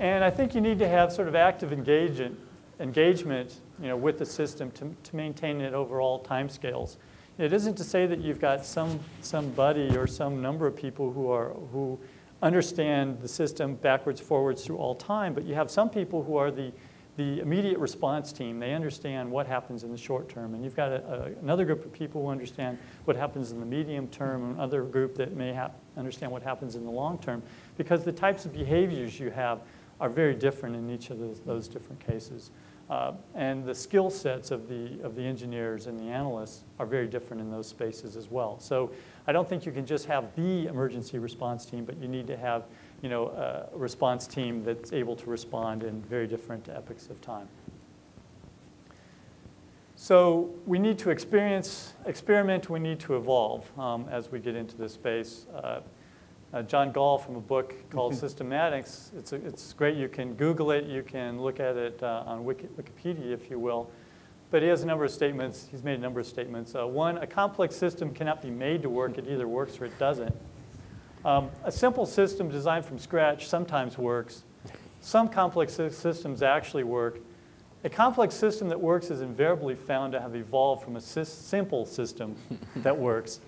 And I think you need to have sort of active engagement, engagement you know, with the system to, to maintain it over all timescales. It isn't to say that you've got some, somebody or some number of people who, are, who understand the system backwards, forwards through all time, but you have some people who are the the immediate response team, they understand what happens in the short term. And you've got a, a, another group of people who understand what happens in the medium term, and another group that may understand what happens in the long term, because the types of behaviors you have are very different in each of those, those different cases. Uh, and the skill sets of the, of the engineers and the analysts are very different in those spaces as well. So I don't think you can just have the emergency response team, but you need to have you know, a response team that's able to respond in very different epochs of time. So we need to experience, experiment, we need to evolve um, as we get into this space. Uh, uh, John Gall from a book (laughs) called Systemantics, it's, a, it's great, you can Google it, you can look at it uh, on Wiki, Wikipedia if you will. But he has a number of statements, he's made a number of statements. Uh, one, a complex system cannot be made to work, it either works or it doesn't. Um, a simple system designed from scratch sometimes works. Some complex systems actually work. A complex system that works is invariably found to have evolved from a simple system (laughs) that works.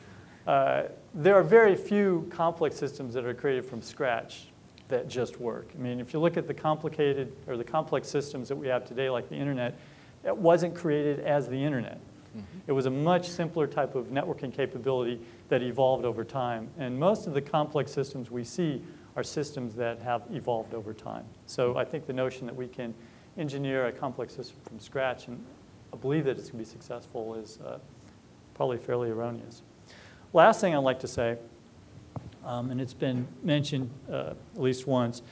Uh, there are very few complex systems that are created from scratch that just work. I mean, if you look at the complicated or the complex systems that we have today, like the internet, it wasn't created as the internet. Mm -hmm. It was a much simpler type of networking capability that evolved over time. And most of the complex systems we see are systems that have evolved over time. So I think the notion that we can engineer a complex system from scratch and believe that it's going to be successful is uh, probably fairly erroneous. Last thing I'd like to say, um, and it's been mentioned uh, at least once,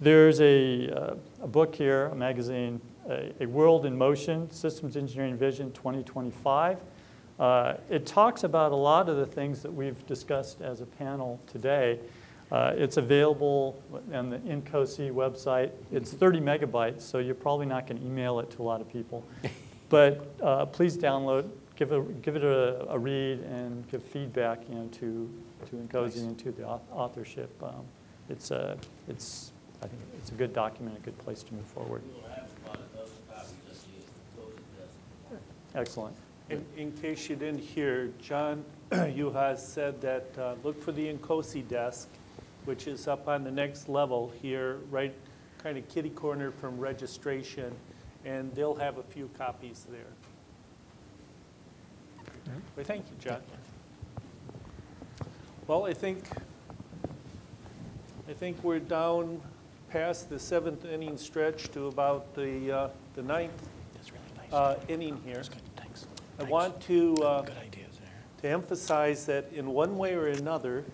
there's a, uh, a book here, a magazine, a, a, World in Motion, Systems Engineering Vision 2025. Uh, it talks about a lot of the things that we've discussed as a panel today. Uh, it's available on the INCOSE website. It's 30 megabytes, so you're probably not going to email it to a lot of people. (laughs) But uh, please download, give, a, give it a, a, read, and give feedback you know, to, to INCOSE. and to the authorship. Um, it's, a, it's, I think it's a good document, a good place to move forward. Excellent. In, in case you didn't hear, Jon (clears throat) Uhas said that, uh, look for the INCOSE desk, which is up on the next level here, right, kind of kitty corner from registration, and they'll have a few copies there. Well, thank you, Jon. Well, I think, I think we're down past the seventh inning stretch to about the, uh, the ninth That's really nice. uh, inning here. That's good, thanks. I want to, uh, Good ideas there. to emphasize that in one way or another,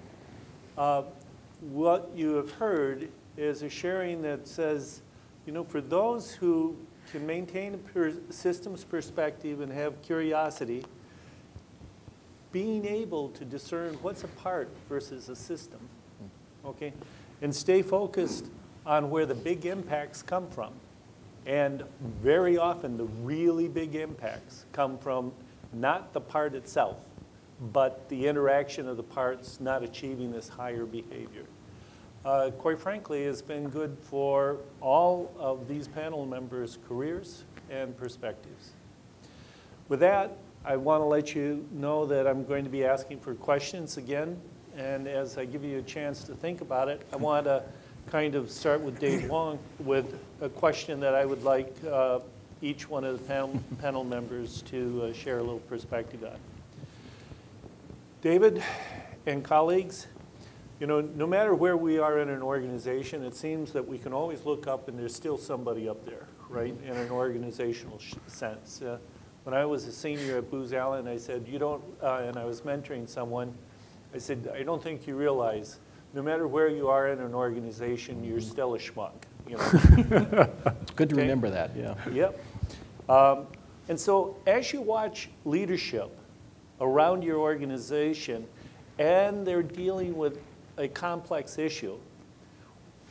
uh, what you have heard is a sharing that says, you know, for those who can maintain a per- systems perspective and have curiosity, being able to discern what's a part versus a system, okay? And stay focused on where the big impacts come from. And very often, the really big impacts come from not the part itself, but the interaction of the parts not achieving this higher behavior. Uh, quite frankly, it's been good for all of these panel members' careers and perspectives. With that, I want to let you know that I'm going to be asking for questions again. And as I give you a chance to think about it, I want to kind of start with Dave Wong with a question that I would like uh, each one of the panel, panel members to uh, share a little perspective on. David and colleagues, you know, no matter where we are in an organization, it seems that we can always look up and there's still somebody up there, right, in an organizational sense. Uh, when I was a senior at Booz Allen, I said, you don't, uh, and I was mentoring someone, I said, I don't think you realize, no matter where you are in an organization, you're still a schmuck, you know. (laughs) Good to Okay. remember that, yeah. Yep. Um, And so as you watch leadership around your organization and they're dealing with a complex issue,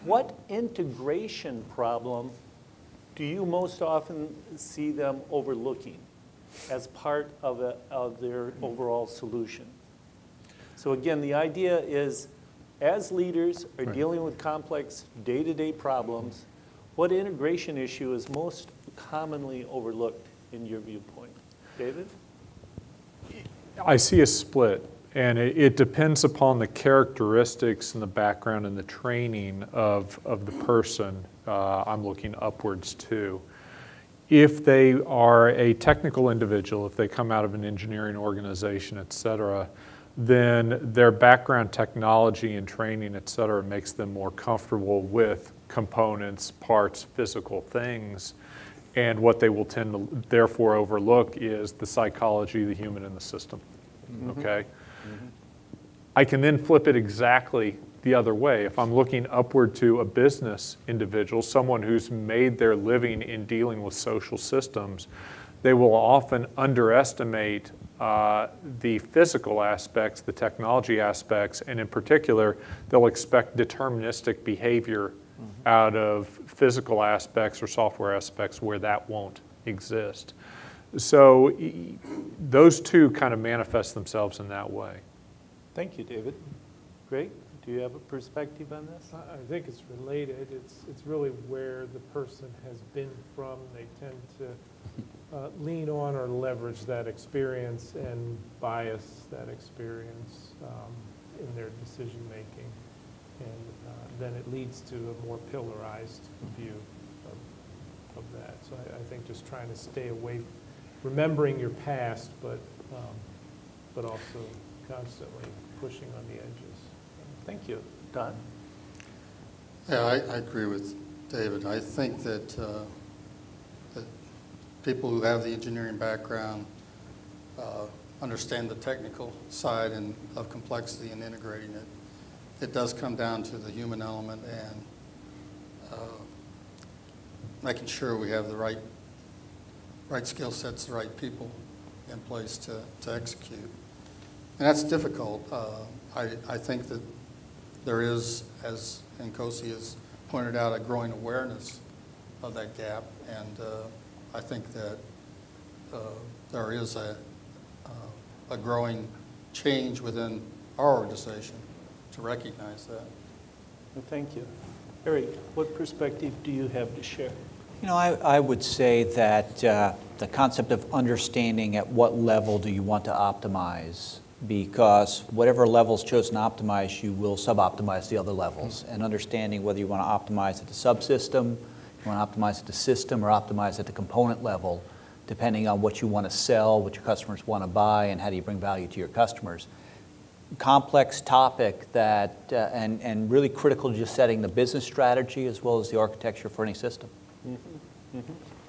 what integration problem do you most often see them overlooking as part of, a, of their overall solution? So again, the idea is, as leaders are dealing with complex day-to-day problems, what integration issue is most commonly overlooked in your viewpoint? David? I see a split, and it, it depends upon the characteristics and the background and the training of, of the person uh, I'm looking upwards to. If they are a technical individual, if they come out of an engineering organization, et cetera, then their background, technology, and training, et cetera, makes them more comfortable with components, parts, physical things. And what they will tend to therefore overlook is the psychology, the human, and the system. Mm-hmm. Okay? Mm-hmm. I can then flip it exactly the other way. If I'm looking upward to a business individual, someone who's made their living in dealing with social systems, they will often underestimate uh, the physical aspects, the technology aspects, and in particular, they'll expect deterministic behavior out of physical aspects or software aspects where that won't exist. So e- those two kind of manifest themselves in that way. Thank you, David. Great. do you have a perspective on this? I I think it's related. It's, it's really where the person has been from. They tend to uh, lean on or leverage that experience and bias that experience um, in their decision-making. And uh, then it leads to a more pillarized view of, of that. So I, I think just trying to stay away, remembering your past, but, um, but also constantly pushing on the edges. Thank you. Don? Yeah, I, I agree with David. I think that, uh, that people who have the engineering background uh, understand the technical side and of complexity and integrating it. It does come down to the human element and uh, making sure we have the right, right skill sets, the right people in place to, to execute. And that's difficult. Uh, I, I think that there is, as INCOSE has pointed out, a growing awareness of that gap. And uh, I think that uh, there is a, uh, a growing change within our organization to recognize that. Well, Thank you. Eric, what perspective do you have to share? You know, I, I would say that uh, the concept of understanding at what level do you want to optimize, because whatever level's chosen to optimize, you will sub-optimize the other levels. And understanding whether you want to optimize at the subsystem, you want to optimize at the system, or optimize at the component level, depending on what you want to sell, what your customers want to buy, and how do you bring value to your customers complex topic that, uh, and, and really critical to just setting the business strategy as well as the architecture for any system.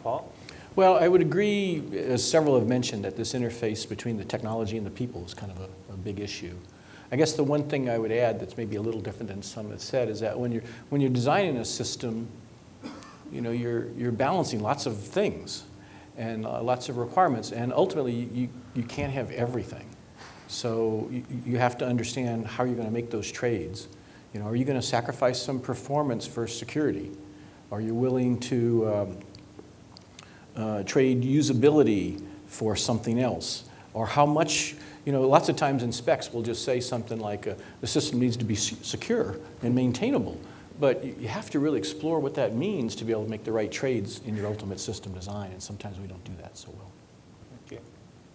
Paul? Well, I would agree, as several have mentioned, that this interface between the technology and the people is kind of a, a big issue. I guess the one thing I would add that's maybe a little different than some have said is that when you're, when you're designing a system, you know, you're, you're balancing lots of things and uh, lots of requirements, and ultimately you, you can't have everything. So you, you have to understand how you're going to make those trades. You know, are you going to sacrifice some performance for security? Are you willing to um, uh, trade usability for something else? Or how much, you know, lots of times in specs we'll just say something like uh, the system needs to be secure and maintainable. But you you have to really explore what that means to be able to make the right trades in your ultimate system design, and sometimes we don't do that so well. Okay.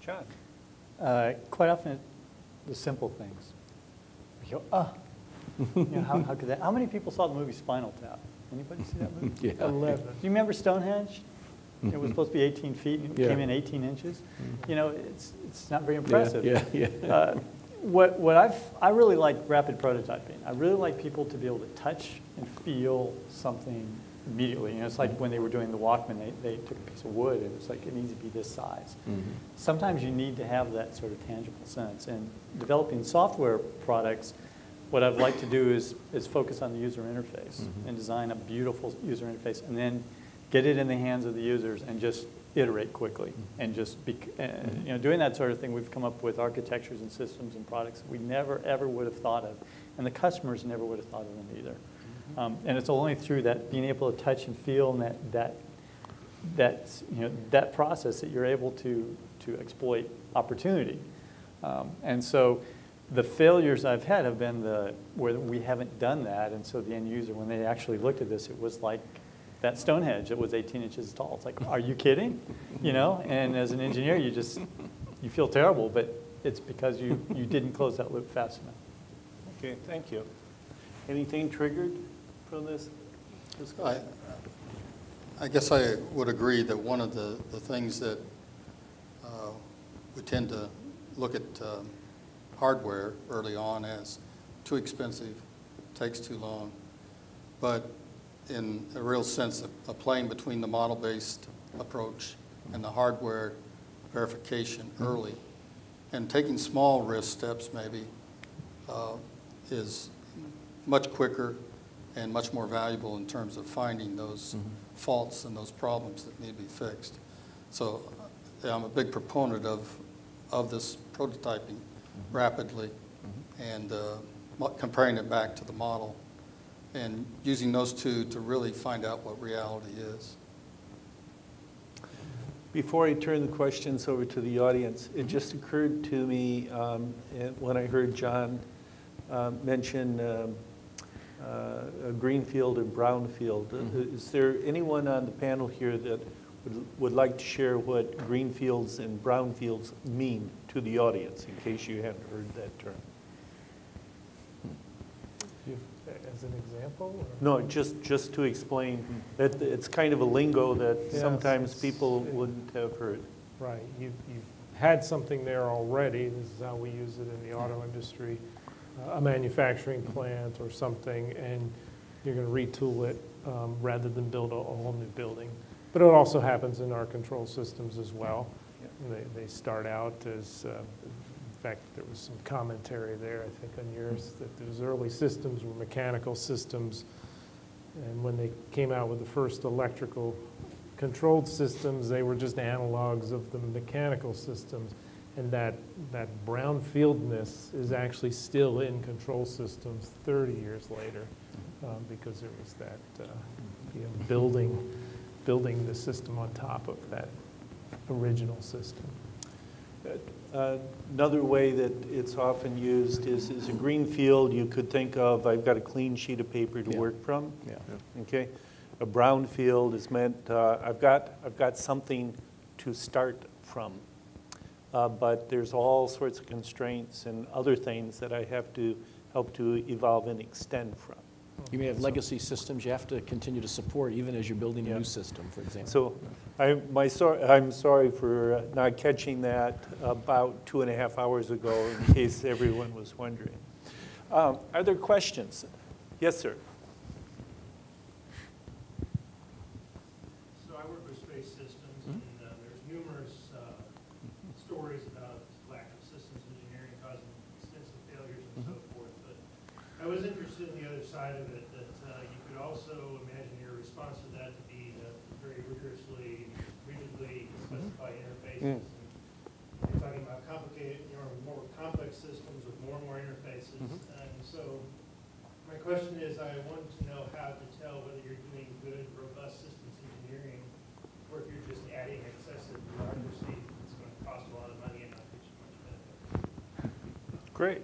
Jon? Uh, Quite often, the simple things. You go, ah. You know, how, how could that, how many people saw the movie Spinal Tap? Anybody see that movie? (laughs) Yeah. 11. Do you remember Stonehenge? It was supposed to be 18 feet, and it Yeah. came in 18 inches. You know, it's, it's not very impressive. Yeah, yeah, yeah. Uh, (laughs) What, what I've, I really like rapid prototyping. I really like people to be able to touch and feel something immediately. You know, it's like mm-hmm. when they were doing the Walkman, they, they took a piece of wood and it's like, it needs to be this size. Mm-hmm. Sometimes you need to have that sort of tangible sense. And developing software products, what I'd like to do is, is focus on the user interface mm-hmm. and design a beautiful user interface and then get it in the hands of the users and just iterate quickly and just be, uh, you know, doing that sort of thing, we've come up with architectures and systems and products that we never, ever would have thought of. And the customers never would have thought of them either. Um, And it's only through that, being able to touch and feel and that, that, that, you know, that process that you're able to, to exploit opportunity. Um, And so the failures I've had have been the, where we haven't done that. And so the end user, when they actually looked at this, it was like that Stonehenge that was 18 inches tall. It's like, are you kidding? You know, and as an engineer, you just, you feel terrible, but it's because you, you didn't close that loop fast enough. Okay, thank you. Anything triggered from this I, discussion? I guess I would agree that one of the, the things that uh, we tend to look at um, hardware early on as too expensive, takes too long. But in a real sense, a- a playing between the model-based approach and the hardware verification hmm. early, and taking small risk steps maybe, uh, is much quicker and much more valuable in terms of finding those hmm. faults and those problems that need to be fixed. So yeah, I'm a big proponent of, of this prototyping hmm. rapidly and uh, comparing it back to the model and using those two to really find out what reality is. Before I turn the questions over to the audience, it just occurred to me um, when I heard Jon um, mention um, uh, a greenfield and brownfield. Uh, Is there anyone on the panel here that would, would like to share what greenfields and brownfields mean to the audience, in case you hadn't heard that term? As an example? or- No, just, just to explain, that it's kind of a lingo that Yes, sometimes it's- people wouldn't have heard. Right, you, you've had something there already, this is how we use it in the auto industry, uh, a manufacturing plant or something, and you're gonna retool it um, rather than build a a whole new building. But it also happens in our control systems as well. They, they start out as, uh, fact, there was some commentary there, I think, on yours, that those early systems were mechanical systems, and when they came out with the first electrical controlled systems, they were just analogs of the mechanical systems. And that, that brownfieldness is actually still in control systems 30 years later, um, because there was that, uh, you know, building, building the system on top of that original system. Uh, Another way that it's often used is, is a green field, you could think of, I've got a clean sheet of paper to Yeah. work from. Yeah. Okay? A brown field is meant, uh, I've got, I've got something to start from. Uh, But there's all sorts of constraints and other things that I have to help to evolve and extend from. You may have legacy systems you have to continue to support even as you're building a Yeah. new system, for example. So I, my, sor- I'm sorry for uh, not catching that about two and a half hours ago, in (laughs) case everyone was wondering. Um, Are there questions? Yes, sir. So I work with space systems, and uh, there's numerous uh, stories about lack of systems engineering causing extensive failures and so forth. But I was interested in the other side of it, that uh, you could also imagine your response to that to be uh, very rigorously, rigidly specify interfaces. And You're talking about complicated, you know, more complex systems with more and more interfaces. And so my question is, I want to know how to tell whether you're doing good, robust systems engineering, or if you're just adding excessive bureaucracy that's going to cost a lot of money and not get you much benefit. Great.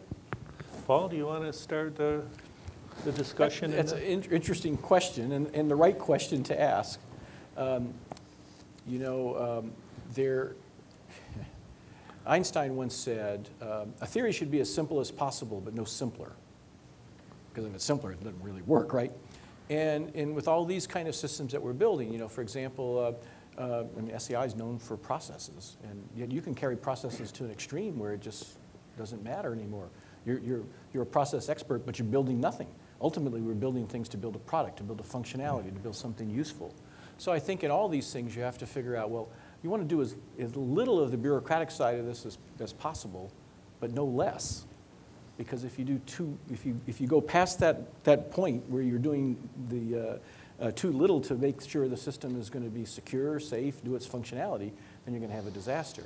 Paul, do you want to start the, the discussion? in That's an in- interesting question, and, and the right question to ask. Um, You know, um, there, (laughs) Einstein once said, um, a theory should be as simple as possible, but no simpler. Because if it's simpler, it doesn't really work, right? And, and with all these kind of systems that we're building, you know, for example, uh, uh, I mean, SEI is known for processes, and yet you can carry processes to an extreme where it just doesn't matter anymore. You're, you're, you're a process expert, but you're building nothing. Ultimately, we're building things to build a product, to build a functionality, to build something useful. So I think in all these things, you have to figure out, well, you want to do as, as little of the bureaucratic side of this as, as possible, but no less. Because if you do too, if you, if you go past that, that point where you're doing the, uh, uh, too little to make sure the system is going to be secure, safe, do its functionality, then you're going to have a disaster.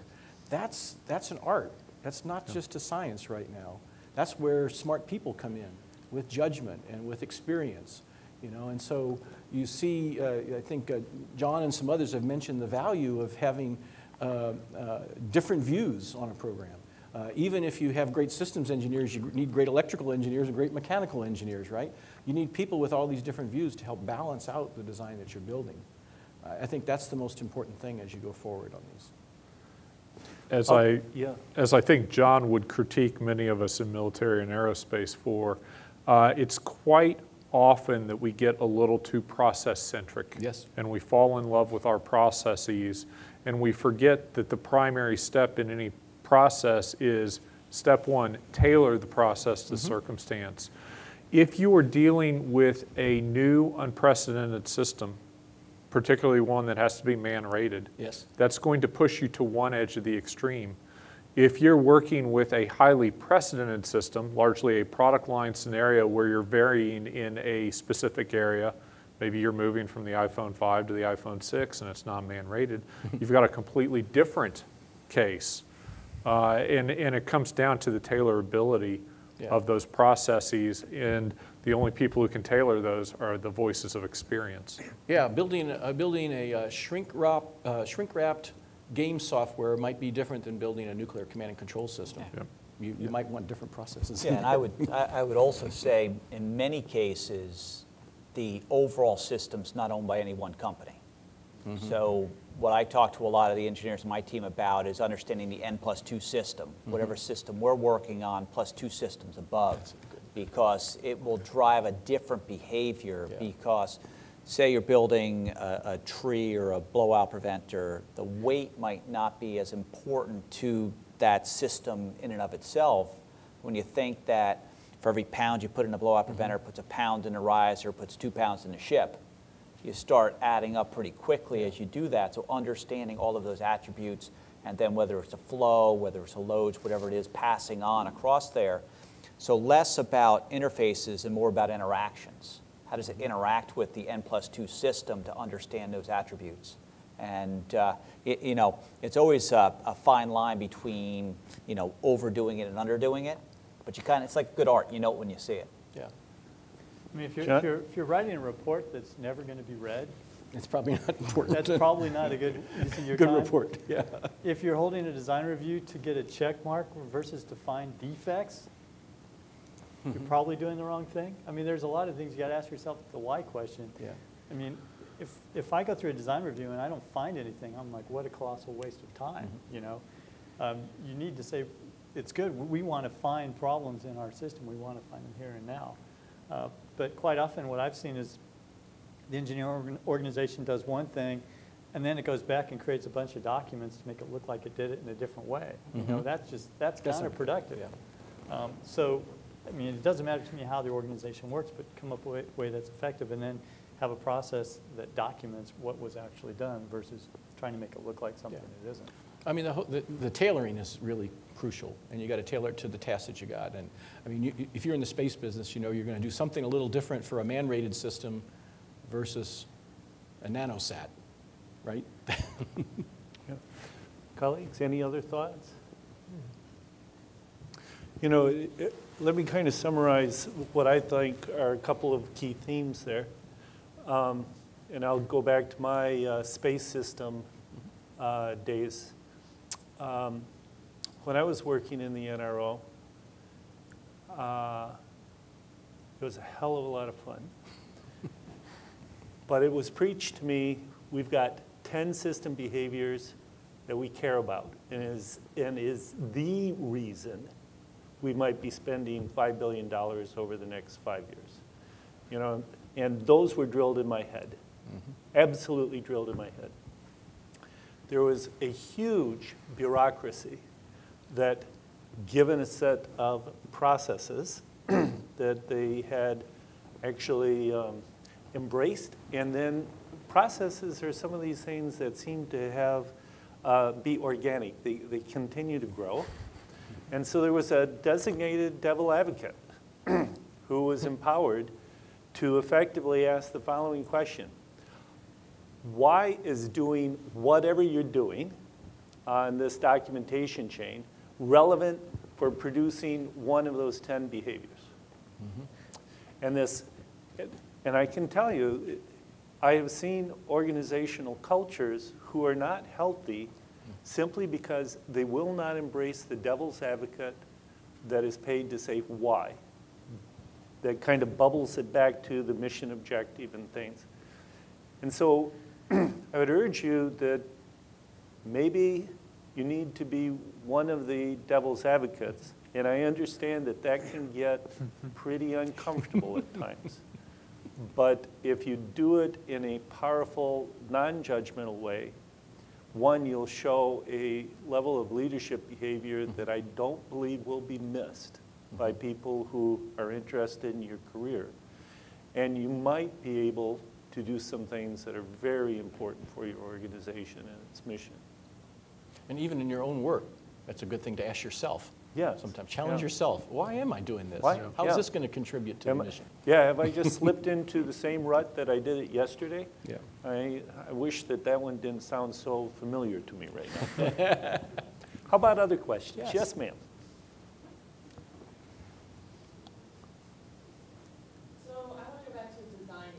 That's, that's an art. That's not just a science right now. That's where smart people come in with judgment and with experience. You know, and so you see, uh, I think uh, Jon and some others have mentioned the value of having uh, uh, different views on a program. Uh, even if you have great systems engineers, you need great electrical engineers and great mechanical engineers, right? You need people with all these different views to help balance out the design that you're building. I I think that's the most important thing as you go forward on these. As Oh, I, yeah. as I think Jon would critique many of us in military and aerospace for, uh, it's quite often that we get a little too process-centric. Yes. And we fall in love with our processes, and we forget that the primary step in any process is, step one, tailor the process to mm-hmm. circumstance. If you are dealing with a new unprecedented system, particularly one that has to be man-rated, Yes. that's going to push you to one edge of the extreme. If you're working with a highly precedented system, largely a product line scenario where you're varying in a specific area, maybe you're moving from the iPhone 5 to the iPhone 6 and it's non-man rated, (laughs) you've got a completely different case. Uh, and, and it comes down to the tailorability Yeah. of those processes, and the only people who can tailor those are the voices of experience. Yeah, building, uh, building a uh, shrink wrap, uh, shrink wrapped game software might be different than building a nuclear command and control system. Yep. You, you might want different processes. Yeah, and I would, I I would also say, in many cases, the overall system's not owned by any one company. So what I talk to a lot of the engineers in my team about is understanding the N plus two system, whatever system we're working on, plus two systems above. Because it will drive a different behavior, Yeah. because say you're building a, a tree or a blowout preventer, the weight might not be as important to that system in and of itself. When you think that for every pound you put in a blowout preventer, it puts a pound in a riser, puts two pounds in a ship, you start adding up pretty quickly as you do that. So understanding all of those attributes, and then whether it's a flow, whether it's a loads, whatever it is, passing on across there. So less about interfaces and more about interactions. How does it interact with the N plus two system to understand those attributes? And, uh, it, you know, it's always a, a fine line between, you know, overdoing it and underdoing it. But you kind of, it's like good art, you know it when you see it. Yeah, I mean, if you're, if you're, if you're writing a report that's never going to be read, it's probably not important. that's probably not a good use of your (laughs) Good time. report, yeah. If you're holding a design review to get a check mark versus to find defects, you're probably doing the wrong thing. I mean, there's a lot of things you got to ask yourself the why question. Yeah. I mean, if, if I go through a design review and I don't find anything, I'm like, what a colossal waste of time, you know? Um, You need to say, it's good, we want to find problems in our system, we want to find them here and now. Uh, But quite often, what I've seen is the engineering organ- organization does one thing, and then it goes back and creates a bunch of documents to make it look like it did it in a different way. You know, that's just, that's counterproductive. Um, So, I mean, it doesn't matter to me how the organization works, but come up with a way that's effective, and then have a process that documents what was actually done versus trying to make it look like something it isn't. I mean, the, the the tailoring is really crucial, and you got to tailor it to the task that you got. And, I mean, you- if you're in the space business, you know you're going to do something a little different for a man-rated system versus a nanosat, right? (laughs) Colleagues, any other thoughts? You know, it- it- let me kind of summarize what I think are a couple of key themes there. Um, And I'll go back to my uh, space system uh, days. Um, When I was working in the NRO, uh, it was a hell of a lot of fun. But it was preached to me, we've got 10 system behaviors that we care about and is, and is the reason we might be spending $5 billion over the next five years. You know, and those were drilled in my head, absolutely drilled in my head. There was a huge bureaucracy that, given a set of processes (clears throat) that they had actually um, embraced, and then processes are some of these things that seem to have uh, be organic. They, they continue to grow. And so there was a designated devil advocate (clears throat) who was empowered to effectively ask the following question Why is doing whatever you're doing on this documentation chain relevant for producing one of those 10 behaviors? Mm-hmm. And this, and I can tell you, I have seen organizational cultures who are not healthy mm. simply because they will not embrace the devil's advocate that is paid to say why. That kind of bubbles it back to the mission objective and things. And so I would urge you that maybe you need to be one of the devil's advocates. And I understand that that can get pretty uncomfortable at times. But if you do it in a powerful, non-judgmental way, one, you'll show a level of leadership behavior that I don't believe will be missed by people who are interested in your career. And you might be able to do some things that are very important for your organization and its mission. And even in your own work, that's a good thing to ask yourself. Yes, Sometimes challenge yeah. yourself. Why am I doing this? Why- How yeah. is this going to contribute to Am the I- mission? Yeah, have I just (laughs) slipped into the same rut that I did it yesterday? Yeah. I, I wish that that one didn't sound so familiar to me right now. (laughs) How about other questions? Yes. Yes, ma'am. So I want to go back to designing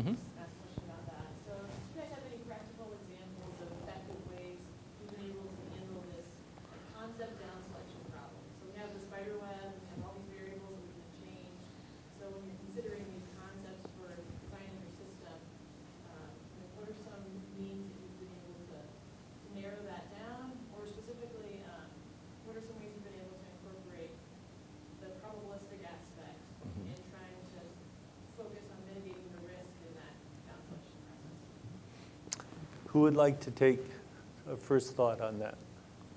Mhm. systems, ask a question about that. So do you guys have any practical examples of effective ways you've been able to handle this concept down selection problem? So we have the spider web, we have all these variables that we can change. So when you're considering these concepts for designing your system, um, you know, what are some means that you've been able to to narrow that down? Or specifically, um, what are some ways you've been able to incorporate the probabilistic aspect in trying to focus on mitigating the risk in that down selection process. Who would like to take a first thought on that?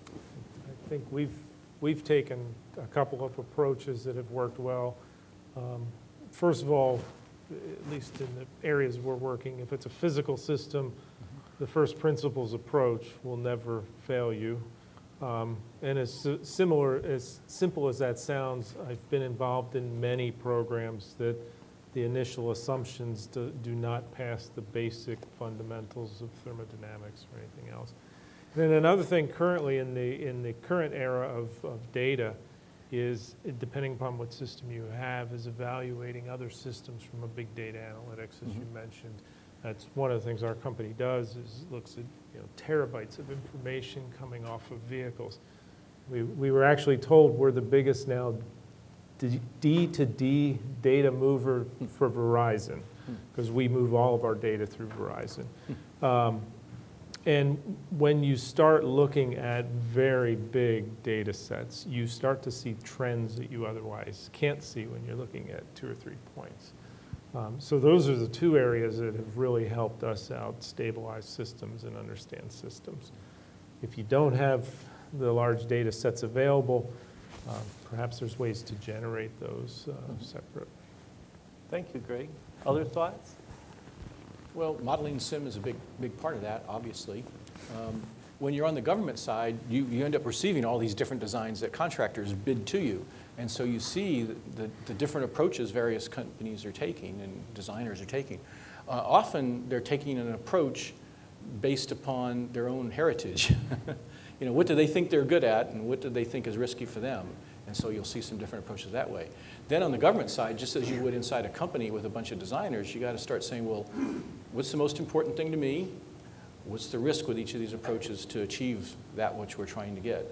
I think we've, we've taken a couple of approaches that have worked well. Um, First of all, at least in the areas we're working, if it's a physical system, the first principles approach will never fail you. Um, And as similar, as simple as that sounds, I've been involved in many programs that the initial assumptions do do not pass the basic fundamentals of thermodynamics or anything else. Then another thing currently in the, in the current era of, of data is, depending upon what system you have, is evaluating other systems from a big data analytics, as you mm-hmm. mentioned. That's one of the things our company does, is looks at, you know, terabytes of information coming off of vehicles. We, we were actually told we're the biggest now D D to D data mover for Verizon. because we move all of our data through Verizon. Um, And when you start looking at very big data sets, you start to see trends that you otherwise can't see when you're looking at two or three points. Um, So those are the two areas that have really helped us out stabilize systems and understand systems. If you don't have the large data sets available, um, perhaps there's ways to generate those uh, separate. Thank you, Greg. Other thoughts? Well, modeling sim is a big, big part of that, obviously. Um, When you're on the government side, you, you end up receiving all these different designs that contractors bid to you. And so you see the, the, the different approaches various companies are taking and designers are taking. Uh, often, they're taking an approach based upon their own heritage. (laughs) you know, what do they think they're good at and what do they think is risky for them? And so you'll see some different approaches that way. Then on the government side, just as you would inside a company with a bunch of designers, you got to start saying, well, what's the most important thing to me? What's the risk with each of these approaches to achieve that which we're trying to get?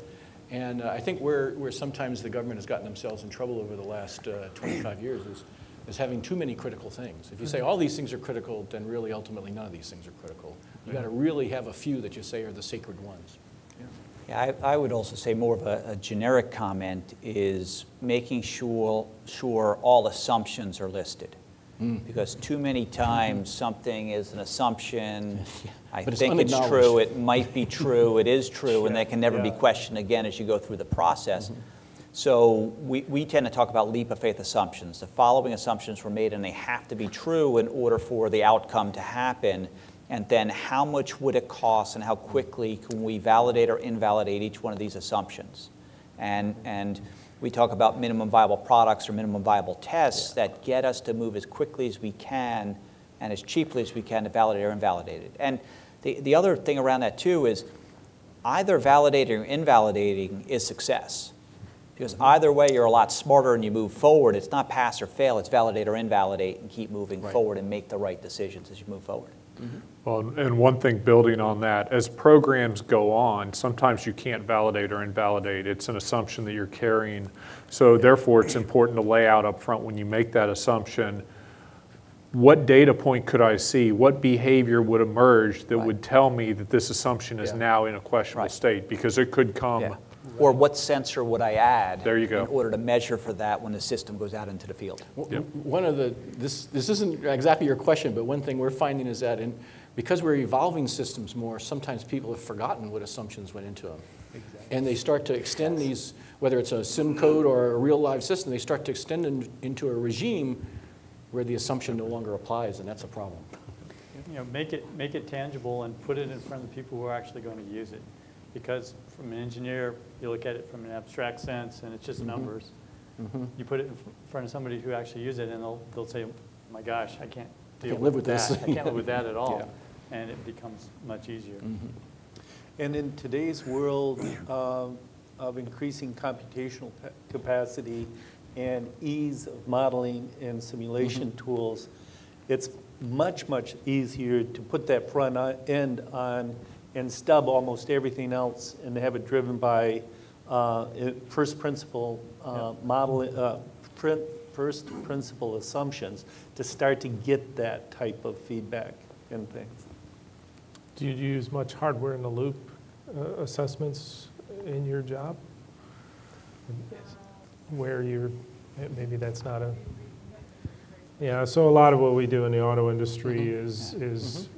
And uh, I think where, where sometimes the government has gotten themselves in trouble over the last uh, 25 years is, is having too many critical things. If you say all these things are critical, then really ultimately none of these things are critical. You got to really have a few that you say are the sacred ones. Yeah, I, I would also say more of a, a generic comment is making sure, sure all assumptions are listed. Mm. Because too many times, (laughs) something is an assumption, I it's think it's true, it might be (laughs) true, it is true, and they can never be questioned again as you go through the process. Mm-hmm. So we, we tend to talk about leap of faith assumptions. The following assumptions were made, and they have to be true in order for the outcome to happen. And then how much would it cost, and how quickly can we validate or invalidate each one of these assumptions? And, and we talk about minimum viable products or minimum viable tests that get us to move as quickly as we can and as cheaply as we can to validate or invalidate it. And the, the other thing around that too is either validating or invalidating is success. Because mm-hmm. either way, you're a lot smarter and you move forward. It's not pass or fail, it's validate or invalidate and keep moving Right. forward and make the right decisions as you move forward. Well, and one thing building on that, as programs go on, sometimes you can't validate or invalidate. It's an assumption that you're carrying. So therefore, it's important to lay out up front when you make that assumption, what data point could I see? What behavior would emerge that Right. would tell me that this assumption is Yeah. now in a questionable Right. state? Because it could come, Yeah. Or what sensor would I add? There you go. In order to measure for that when the system goes out into the field. Yep. One of the, this, this isn't exactly your question, but one thing we're finding is that in, because we're evolving systems more, sometimes people have forgotten what assumptions went into them. And they start to extend these, whether it's a sim code or a real live system, they start to extend in, into a regime where the assumption no longer applies, and that's a problem. You know, make it, make it tangible and put it in front of the people who are actually going to use it. Because from an engineer, you look at it from an abstract sense, and it's just mm-hmm. numbers. Mm-hmm. You put it in front of somebody who actually use it, and they'll, they'll say, my gosh, I can't deal Can't live with with this." that. I can't live with that at (laughs) all. Yeah. And it becomes much easier. Mm-hmm. And in today's world um, (coughs) of increasing computational pa- capacity and ease of modeling and simulation tools, it's much, much easier to put that front uh, end on and stub almost everything else and have it driven by uh, first principle uh, model, uh, prin- first principle assumptions to start to get that type of feedback and things. Do you use much hardware in the loop uh, assessments in your job? Where you're, maybe that's not a, yeah, so a lot of what we do in the auto industry is, is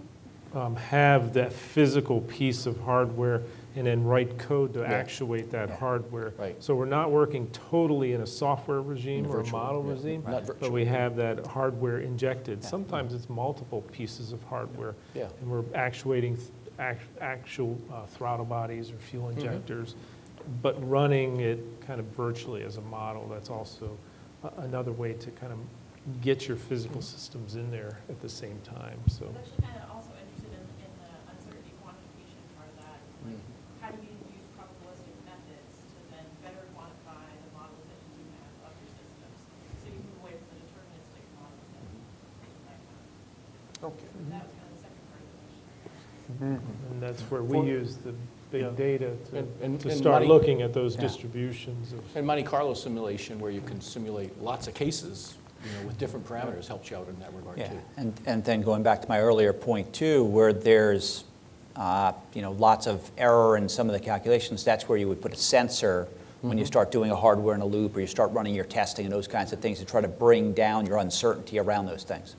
um, have that physical piece of hardware and then write code to Yeah. actuate that hardware. Right. So we're not working totally in a software regime In or a model yeah. regime, Not but we have that hardware injected. Yeah. Sometimes it's multiple pieces of hardware. Yeah. And we're actuating th- act- actual uh, throttle bodies or fuel Mm-hmm. injectors, but running it kind of virtually as a model, that's also a- another way to kind of get your physical systems in there at the same time, so. I'm actually kind of also interested in, in the uncertainty quantification part of that. Like, how do you use probabilistic methods to then better quantify the models that you do have of your systems? So you move away from the deterministic models that you might have. Okay. That was kind of the second part of the question. And that's where we For- use the Yeah. big data And- to, and- to and start Monty- looking at those Yeah. distributions of. And Monte Carlo simulation, where you can simulate lots of cases, you know, with different parameters helps you out in that regard Yeah, too. and, and then going back to my earlier point too, where there's, uh, you know, lots of error in some of the calculations, that's where you would put a sensor when you start doing a hardware in a loop, or you start running your testing and those kinds of things to try to bring down your uncertainty around those things.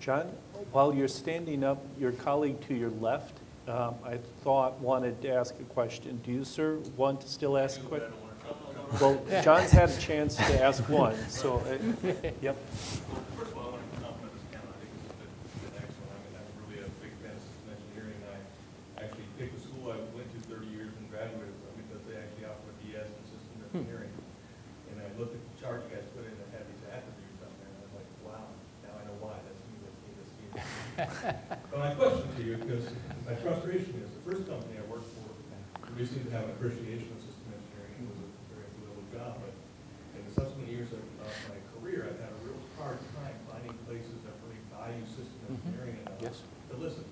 John, while you're standing up, your colleague to your left, um, I thought wanted to ask a question. Do you, sir, want to still ask a question? Well, John's had a chance to ask one, so, uh, (laughs) yep. First of all, I want to compliment this panel. I think it's been, been excellent. I mean, I'm really a big fan of system engineering. I actually picked the school I went to 30 years and graduated from because they actually offer a BS in system engineering. And I looked at the chart you guys put in that had these attributes on there, and I was like, wow, now I know why. That's me, that's me, that's my question to you, because my frustration is, the first company I worked for, we seemed to have an appreciation of system engineering. It was a very enjoyable job, but in the subsequent years of, of my career, I've had a real hard time finding places that really value system engineering enough Yes. to listen.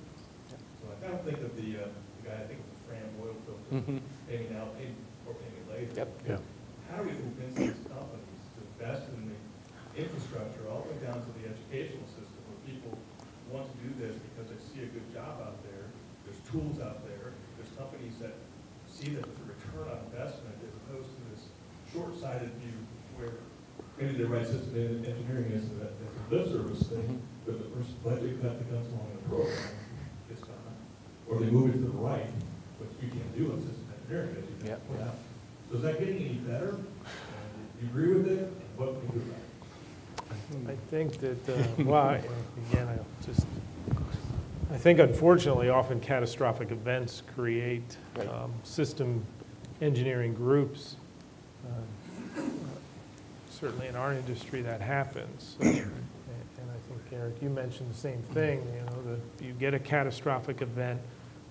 So I kind of think of the, uh, the guy, I think of the Fram oil filter, pay me now, pay, or pay me later. Yep. Yeah. How do we convince these companies to invest in the infrastructure all the way down to the educational system where people want to do this because they see a good job out there, there's tools out there, there's companies that see that the return on investment as opposed to this short-sighted view where maybe the right system en- engineering is a, is a lip service thing, mm-hmm. but the first budget cut that comes along in the program is gone. Or they move it to the right, which you can't do in system engineering, as you Yep. point out. So is that getting any better? And Do you agree with it? And what can we do about it? I think that, uh, well, I- again, I just, I think unfortunately, often catastrophic events create Right. um, system engineering groups. Uh, Certainly in our industry, that happens. And and I think, Eric, you mentioned the same thing, you know, that you get a catastrophic event,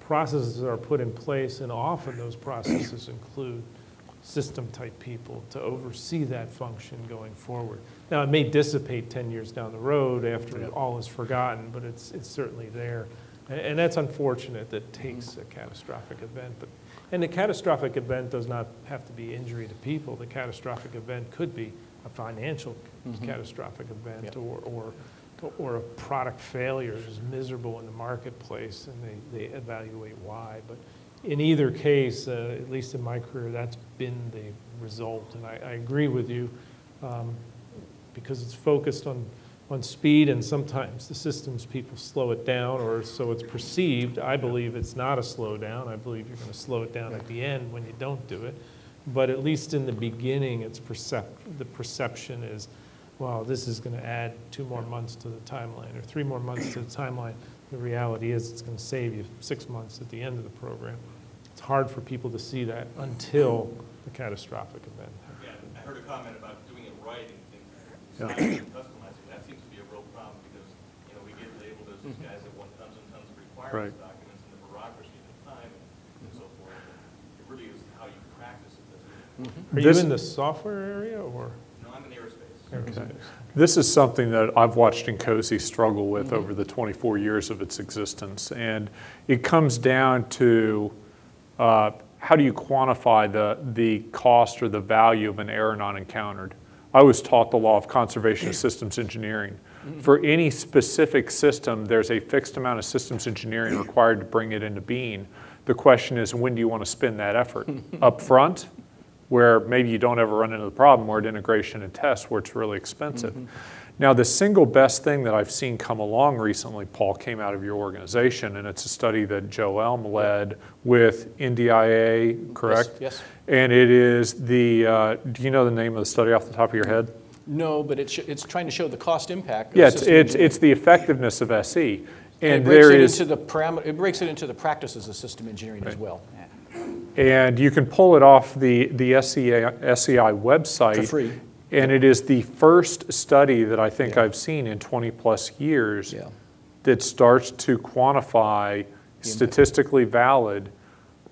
processes are put in place, and often those processes include system-type people to oversee that function going forward. Now, it may dissipate 10 years down the road after Yeah. all is forgotten, but it's, it's certainly there. And, and that's unfortunate that takes a catastrophic event. But, and the catastrophic event does not have to be injury to people. The catastrophic event could be a financial Mhm. catastrophic event Yep. or, or, or a product failure is miserable in the marketplace and they, they evaluate why. But in either case, uh, at least in my career, that's been the result. And I, I agree with you um, because it's focused on, on speed and sometimes the systems people slow it down or so it's perceived. I believe it's not a slowdown. I believe you're going to slow it down at the end when you don't do it. But at least in the beginning, it's percep- the perception is, wow, this is going to add two more months to the timeline or three more months to the timeline. The reality is it's going to save you six months at the end of the program. It's hard for people to see that until the catastrophic event. Yeah, I heard a comment about doing it right and, and designing and customizing. That seems to be a real problem because, you know, we get labeled as these mm-hmm. guys that want tons and tons of Right. requirements documents and the bureaucracy and the time and so mm-hmm. forth. It really is how you practice it that's mm-hmm. really Are you This- in the software area or? No, I'm in aerospace. aerospace? This is something that I've watched INCOSE struggle with over the 24 years of its existence. And it comes down to uh, how do you quantify the, the cost or the value of an error not encountered? I was taught the law of conservation of systems engineering. For any specific system, there's a fixed amount of systems engineering required to bring it into being. The question is, when do you want to spend that effort? (laughs) Up front, where maybe you don't ever run into the problem, or at integration and test, where it's really expensive. Now, the single best thing that I've seen come along recently, Paul, came out of your organization, and it's a study that Joe Elm led with NDIA, correct? yes. And it is the, uh, do you know the name of the study off the top of your head? No, but it's, it's trying to show the cost impact. of Yeah, it's, it's, it's the effectiveness of SE. And it breaks there it is. into the parameter, it breaks it into the practices of system engineering as well. And you can pull it off the, the SEI, SEI website. For free. And it is the first study that I think Yeah. I've seen in 20-plus years Yeah. that starts to quantify statistically valid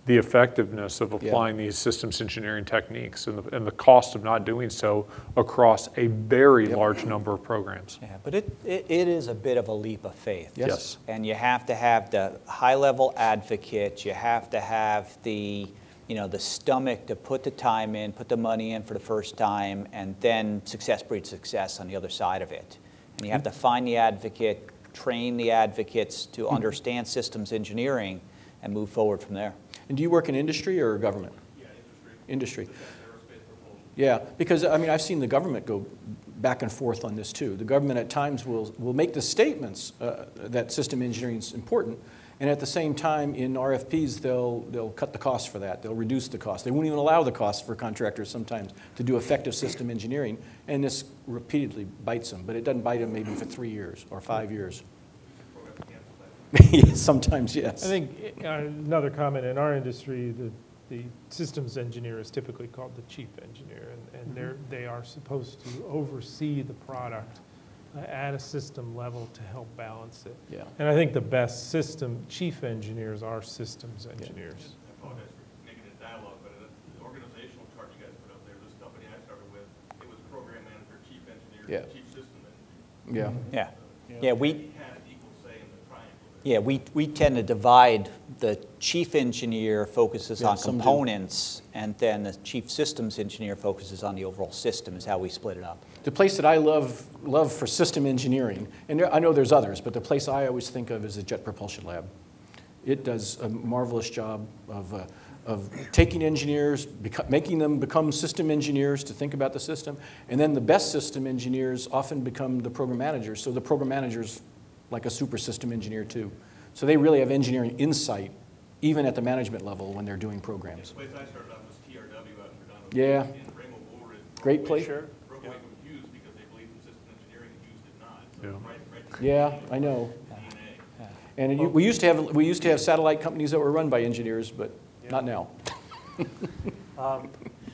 the effectiveness of applying these systems engineering techniques and the, and the cost of not doing so across a very Yep. large number of programs. Yeah, but it, it, it is a bit of a leap of faith. Yes. Yes. And you have to have the high-level advocates, you have to have the, you know, the stomach to put the time in, put the money in for the first time, and then success breeds success on the other side of it. And you have to find the advocate, train the advocates to understand systems engineering, and move forward from there. And do you work in industry or government? Yeah, industry. Industry. Yeah, because, I mean, I've seen the government go back and forth on this too. The government at times will, will make the statements uh, that system engineering is important, and at the same time, in RFPs, they'll, they'll cut the cost for that. They'll reduce the cost. They won't even allow the cost for contractors sometimes to do effective system engineering, and this repeatedly bites them, but it doesn't bite them maybe for three years or five years. Program cancel that. Yes, (laughs) Sometimes, yes. I think uh, another comment, in our industry, the, the systems engineer is typically called the chief engineer, and, and they're, they are supposed to oversee the product at a system level to help balance it. Yeah. And I think the best system, chief engineers are systems engineers. I apologize for making dialogue, but uh, the organizational chart you guys put up there, this company I started with, it was program manager, chief engineer, Yeah. chief system engineer. Yeah. Yeah. Yeah, we, He had an equal say in the triangle there. Yeah, we, we tend to divide, the chief engineer focuses Yeah, on some do. components, and then the chief systems engineer focuses on the overall system, is how we split it up. The place that I love, love for system engineering, and I know there's others, but the place I always think of is the Jet Propulsion Lab. It does a marvelous job of, uh, of taking engineers, making them become system engineers to think about the system, and then the best system engineers often become the program managers. So the program manager's like a super system engineer too. So they really have engineering insight, even at the management level when they're doing programs. The programs. place I started out was Yeah. Yeah, I know. And it- we used to have, we used to have satellite companies that were run by engineers, but not now. (laughs) Um,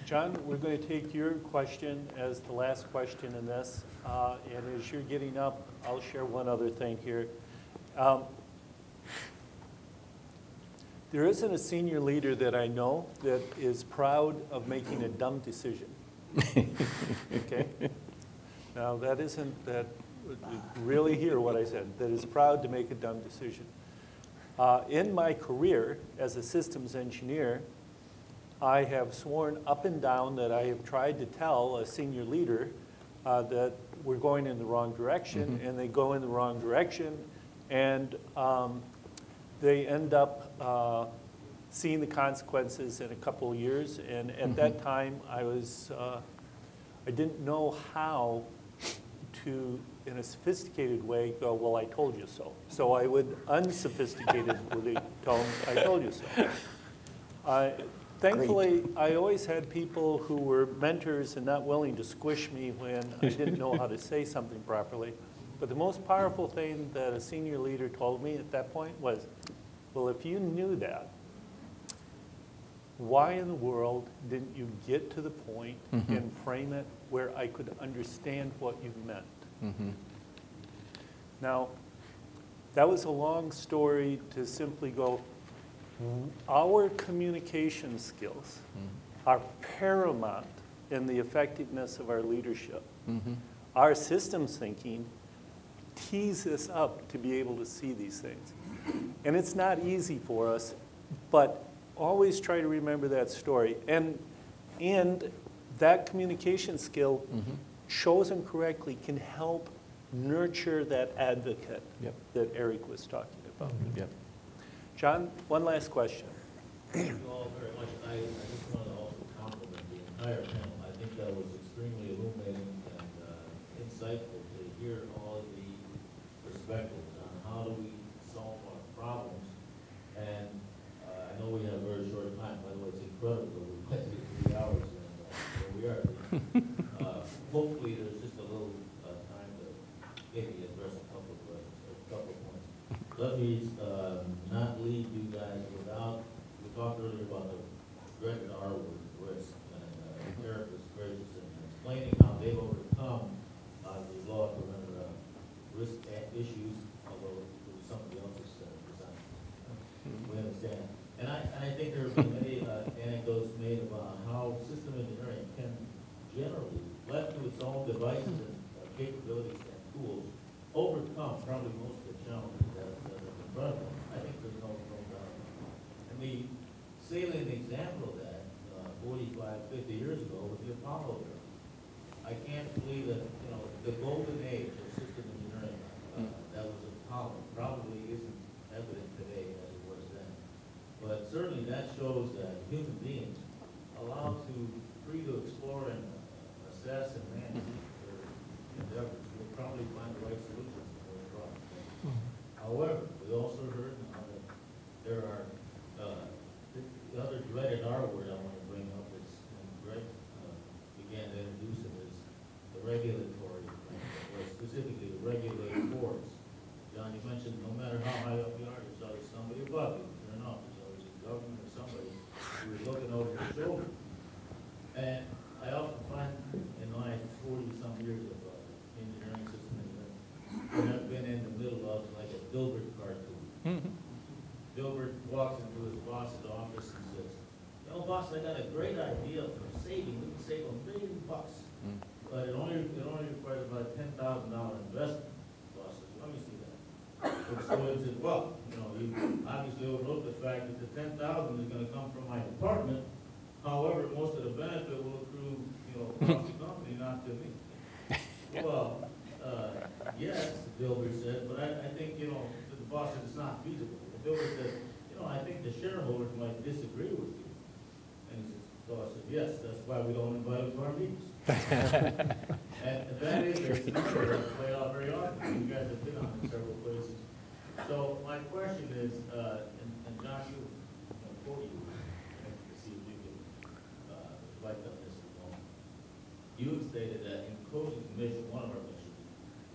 John, we're going to take your question as the last question in this. uh, And as you're getting up, I'll share one other thing here. Um, There isn't a senior leader that I know that is proud of making a dumb decision. (laughs) Okay? Now, that isn't, that, really hear what I said, that is proud to make a dumb decision. Uh, In my career as a systems engineer, I have sworn up and down that I have tried to tell a senior leader uh, that we're going in the wrong direction, and they go in the wrong direction, and um, they end up uh, seeing the consequences in a couple of years. And at that time, I was, uh, I didn't know how to, in a sophisticated way, go, well, I told you so. So I would unsophisticatedly (laughs) tell them, I told you so. I- Thankfully, I always had people who were mentors and not willing to squish me when I didn't know how to (laughs) say something properly. But the most powerful thing that a senior leader told me at that point was, well, if you knew that, why in the world didn't you get to the point mm-hmm. and frame it where I could understand what you meant? Mm-hmm. Now, that was a long story to simply go, our communication skills mm-hmm. are paramount in the effectiveness of our leadership. Mm-hmm. Our systems thinking tees us up to be able to see these things. And it's not easy for us, but always try to remember that story. And, and that communication skill, chosen correctly, can help nurture that advocate Yep. that Eric was talking about. Yep. John, one last question. Thank you all very much. I, I just wanted to also compliment the entire panel. I think that was extremely illuminating and uh, insightful to hear all of the perspectives on how do we solve our problems. And uh, I know we have a very short time, by the way, it's incredible, we went through three hours and uh, here we are. Uh, Hopefully, there's just a little uh, time to maybe address a couple of questions, or a couple of me uh, not leave you guys without, we talked earlier about the dreaded R word, risk, and uh, Eric was gracious in explaining how they've overcome uh, these law prevented uh, risk issues, although it was somebody else's uh, design. We understand. And I, and I think there have been many uh, anecdotes made about how system engineering can generally, left to its own devices and uh, capabilities and tools, overcome probably most of the challenges that that are in front of them. I think there's no, no doubt. And the salient example of that 45, 50 years ago with the Apollo era. I can't believe that, you know, the golden age of system engineering, uh, that was Apollo, probably isn't evident today as it was then. But certainly that shows that human beings allowed to, free to explore and uh, assess and manage their endeavors, will probably find the right solutions to those problems. However, we also heard now that there are, uh, the the other dreaded R word I want to bring up is, and Greg uh, began to introduce it, is the regulatory, or specifically the regulated boards. John, you mentioned no matter how high up you are, there's always somebody above you, you're in office, always a government or somebody who is looking over your shoulder. And I often find in my forty-some years of uh, engineering system engineering, that I've been in the middle of like a Dilbert cartoon. Dilbert walks into his boss's office and says, you know, boss, I got a great idea for saving, we can save a million bucks. But it only, it only requires about a ten thousand dollar investment. Boss says, let me see that. And so he said, well, you know, you obviously overlooked the fact that the ten thousand is gonna come from my department. However, most of the benefit will accrue, you know, across the company, not to me. Well, uh, yes, Dilbert said, but I, I think, you the it's not feasible. And Dilbert said, you know, I think the shareholders might disagree with you. And he says, boss said, yes, that's why we don't invite them to our meetings. (laughs) And that is a scenario that's played out very often, you guys have been on in several places. So my question is, uh, and, and John, you, know, quote you, to see if you can, uh, reflect on this for a moment. You stated that in Cogent's mission, one of our missions,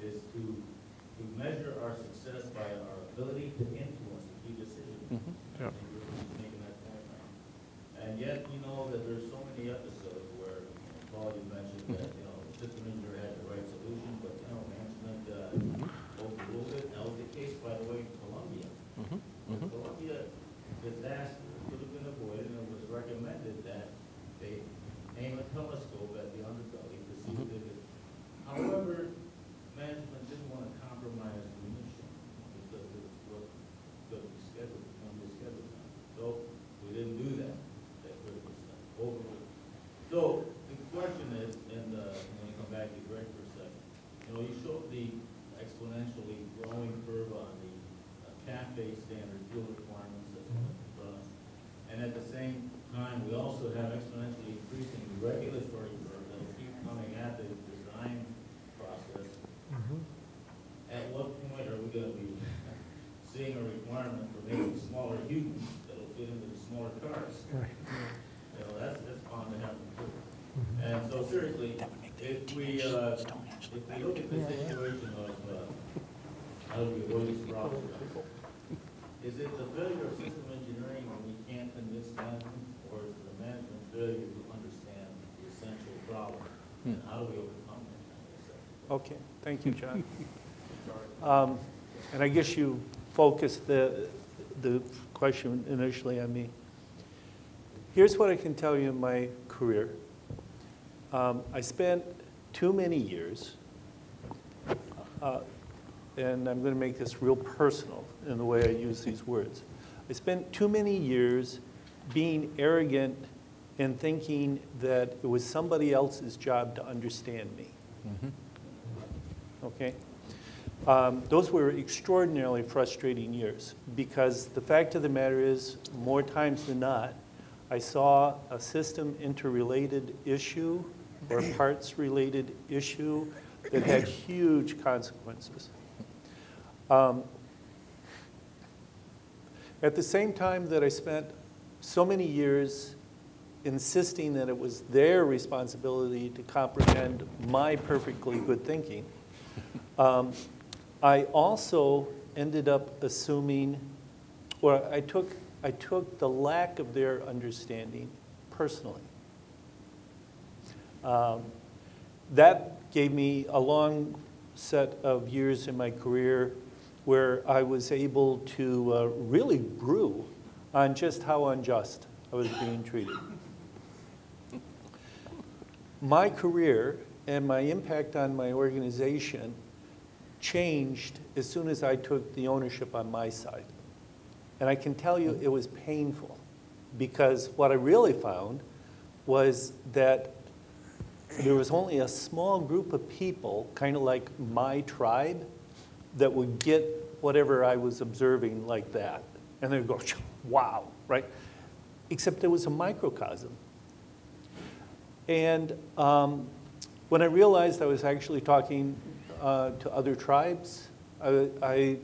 is to, to measure our success by our ability to influence the key decisions. Mm-hmm. Yeah. I think you're just making that point now. And yet, you know that there's so many episodes where, Paul, you mentioned that, you know, the system engineer had the right solution, but, you know, management, uh, overruled it. That was the case, by the way, in Columbia. The Columbia disaster could have been avoided, and it was recommended that they aim a telescope at the underbelly to see if they could. However, management didn't want to compromise the mission because it was going to be scheduled, on the schedule time. So we didn't do that, that critical stuff, overruled. So the question is, and uh, I'm going to come back to Greg for a second. You know, you showed the exponentially growing curve on the uh, CAFE standard fuel requirements that's in front of us. And at the same time, we also have exponentially increasing regulatory curve that will keep coming at the design process. At what point are we gonna be seeing a requirement for making smaller Hughes that'll fit into the smaller cars? You know, that's, that's bound to happen too. And so seriously, if we, uh, if we look at the situation of, uh, how do we avoid these problems? Is it the failure of system engineering when we can't convince management, or is it the management failure to understand the essential problem? And how do we overcome that? Okay, thank you, John. (laughs) Um, And I guess you focused the, the question initially on me. Here's what I can tell you in my career. Um, I spent too many years, uh, and I'm going to make this real personal in the way I use these words. I spent too many years being arrogant and thinking that it was somebody else's job to understand me. Okay? Um, Those were extraordinarily frustrating years because the fact of the matter is, more times than not, I saw a system interrelated issue or parts related issue that had huge consequences. Um, At the same time that I spent so many years insisting that it was their responsibility to comprehend my perfectly good thinking, um, I also ended up assuming, or I took, I took the lack of their understanding personally. Um, that gave me a long set of years in my career where I was able to uh, really brew on just how unjust I was being treated. My career and my impact on my organization changed as soon as I took the ownership on my side. And I can tell you it was painful because what I really found was that there was only a small group of people, kind of like my tribe, that would get whatever I was observing like that. And they'd go, wow, right? Except it was a microcosm. And um, when I realized I was actually talking uh, to other tribes, I, I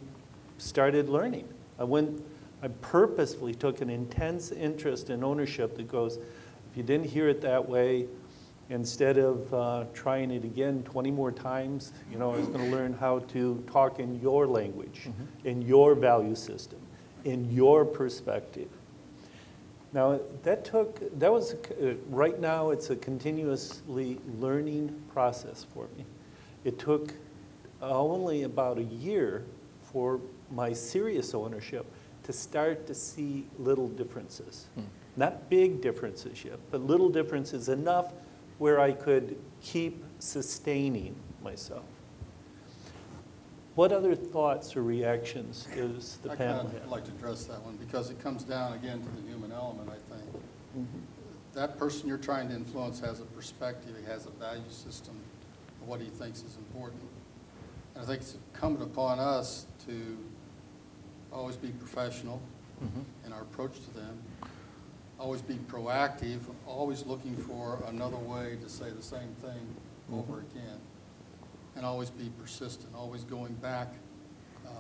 started learning. I went, I purposefully took an intense interest in ownership that goes, if you didn't hear it that way, instead of uh, trying it again 20 more times, you know, I was going to learn how to talk in your language, in your value system, in your perspective. Now, that took, that was, uh, right now, it's a continuously learning process for me. It took only about a year for my serious ownership to start to see little differences. Not big differences yet, but little differences enough where I could keep sustaining myself. What other thoughts or reactions does the I panel kind of have? like to address that one because it comes down again to the human element, I think. Mm-hmm. That person you're trying to influence has a perspective, he has a value system of what he thinks is important. And I think it's incumbent upon us to always be professional in our approach to them, always be proactive, always looking for another way to say the same thing over again, and always be persistent, always going back uh,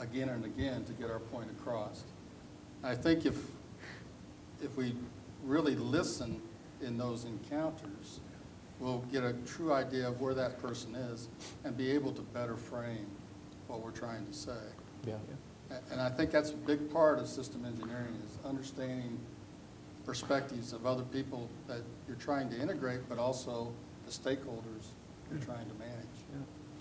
again and again to get our point across. I think if, if we really listen in those encounters, we'll get a true idea of where that person is and be able to better frame what we're trying to say. Yeah. A- And I think that's a big part of system engineering is understanding perspectives of other people that you're trying to integrate, but also the stakeholders you're trying to manage.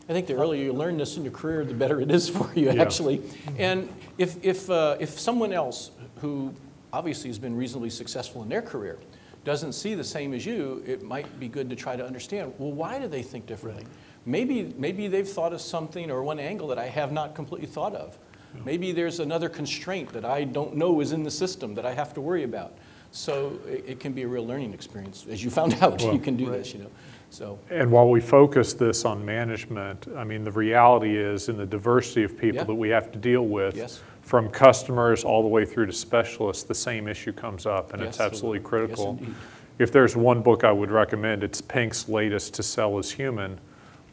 I think the earlier you learn this in your career, the better it is for you, Yeah. actually. And if, if, uh, if someone else who obviously has been reasonably successful in their career doesn't see the same as you, it might be good to try to understand, well, why do they think differently? Maybe, maybe they've thought of something or one angle that I have not completely thought of. Maybe there's another constraint that I don't know is in the system that I have to worry about. So it, it can be a real learning experience. As you found (laughs) out, you can do this, you know. So, And while we focus this on management, I mean, the reality is in the diversity of people Yeah. that we have to deal with, Yes. from customers all the way through to specialists, the same issue comes up, and it's absolutely Yes, critical. indeed. If there's one book I would recommend, it's Pink's latest To Sell Is Human,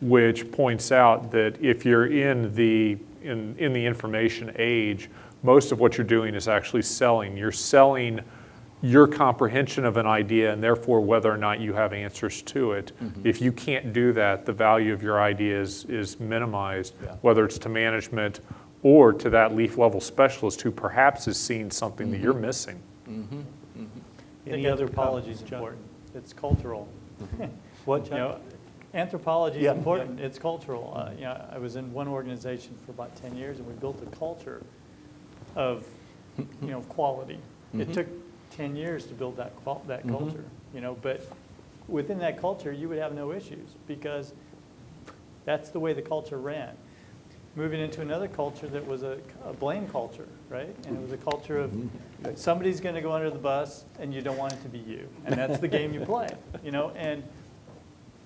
which points out that if you're in the, in, in the information age, most of what you're doing is actually selling. You're selling your comprehension of an idea and therefore whether or not you have answers to it. Mm-hmm. If you can't do that, the value of your idea is, is minimized, Yeah. whether it's to management or to that leaf level specialist who perhaps is seeing something that Mm-hmm. you're missing. I Any think other apologies is John? important. It's cultural. (laughs) What, You John? know, anthropology is Yeah. important. It's cultural. Uh, you know, I was in one organization for about 10 years, and we built a culture of, you know, quality. It mm-hmm. took 10 years to build that that mm-hmm. culture, you know, but within that culture, you would have no issues because that's the way the culture ran. Moving into another culture that was a, a blame culture, right? And it was a culture of mm-hmm. somebody's going to go under the bus, and you don't want it to be you, and that's the game you play, you know. And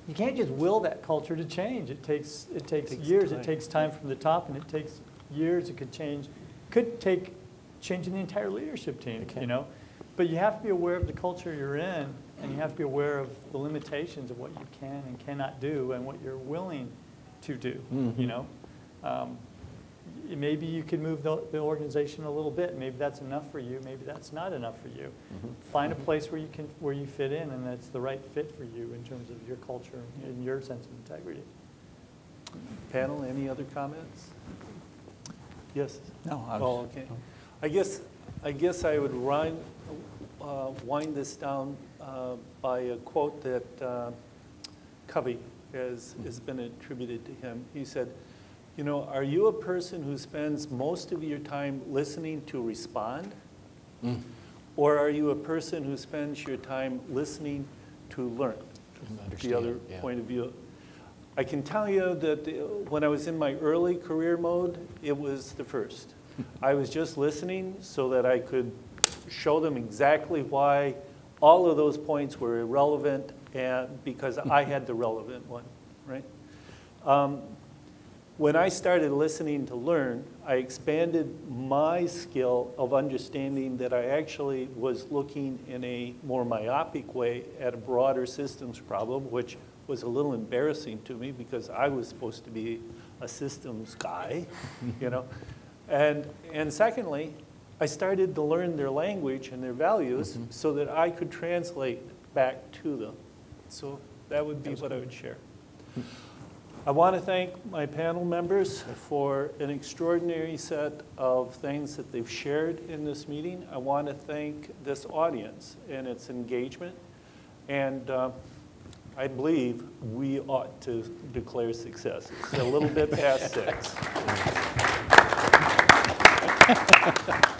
you can't just will that culture to change. It takes it takes, Takes years. time. It takes time from the top, and it takes years. It could change. Could take changing the entire leadership team, Okay. you know. But you have to be aware of the culture you're in, and you have to be aware of the limitations of what you can and cannot do, and what you're willing to do. You know. Um, maybe you could move the, the organization a little bit. Maybe that's enough for you. Maybe that's not enough for you. Find a place where you can where you fit in, and that's the right fit for you in terms of your culture and your sense of integrity. Panel, any other comments? Yes? No, I Oh, was, okay. I guess, I guess I would wind, uh, wind this down uh, by a quote that uh, Covey has, has been attributed to him. He said, you know, are you a person who spends most of your time listening to respond? Or are you a person who spends your time listening to learn? The other yeah. point of view. I can tell you that the- when I was in my early career mode, it was the first. (laughs) I was just listening so that I could show them exactly why all of those points were irrelevant and, because I (laughs) had the relevant one, right? Um, When I started listening to learn, I expanded my skill of understanding that I actually was looking in a more myopic way at a broader systems problem, which was a little embarrassing to me because I was supposed to be a systems guy, (laughs) you know? And, and secondly, I started to learn their language and their values mm-hmm. so that I could translate back to them. So that would be what I would share. Hmm. I want to thank my panel members for an extraordinary set of things that they've shared in this meeting. I want to thank this audience and its engagement. And uh, I believe we ought to declare success. It's a little bit past six. (laughs)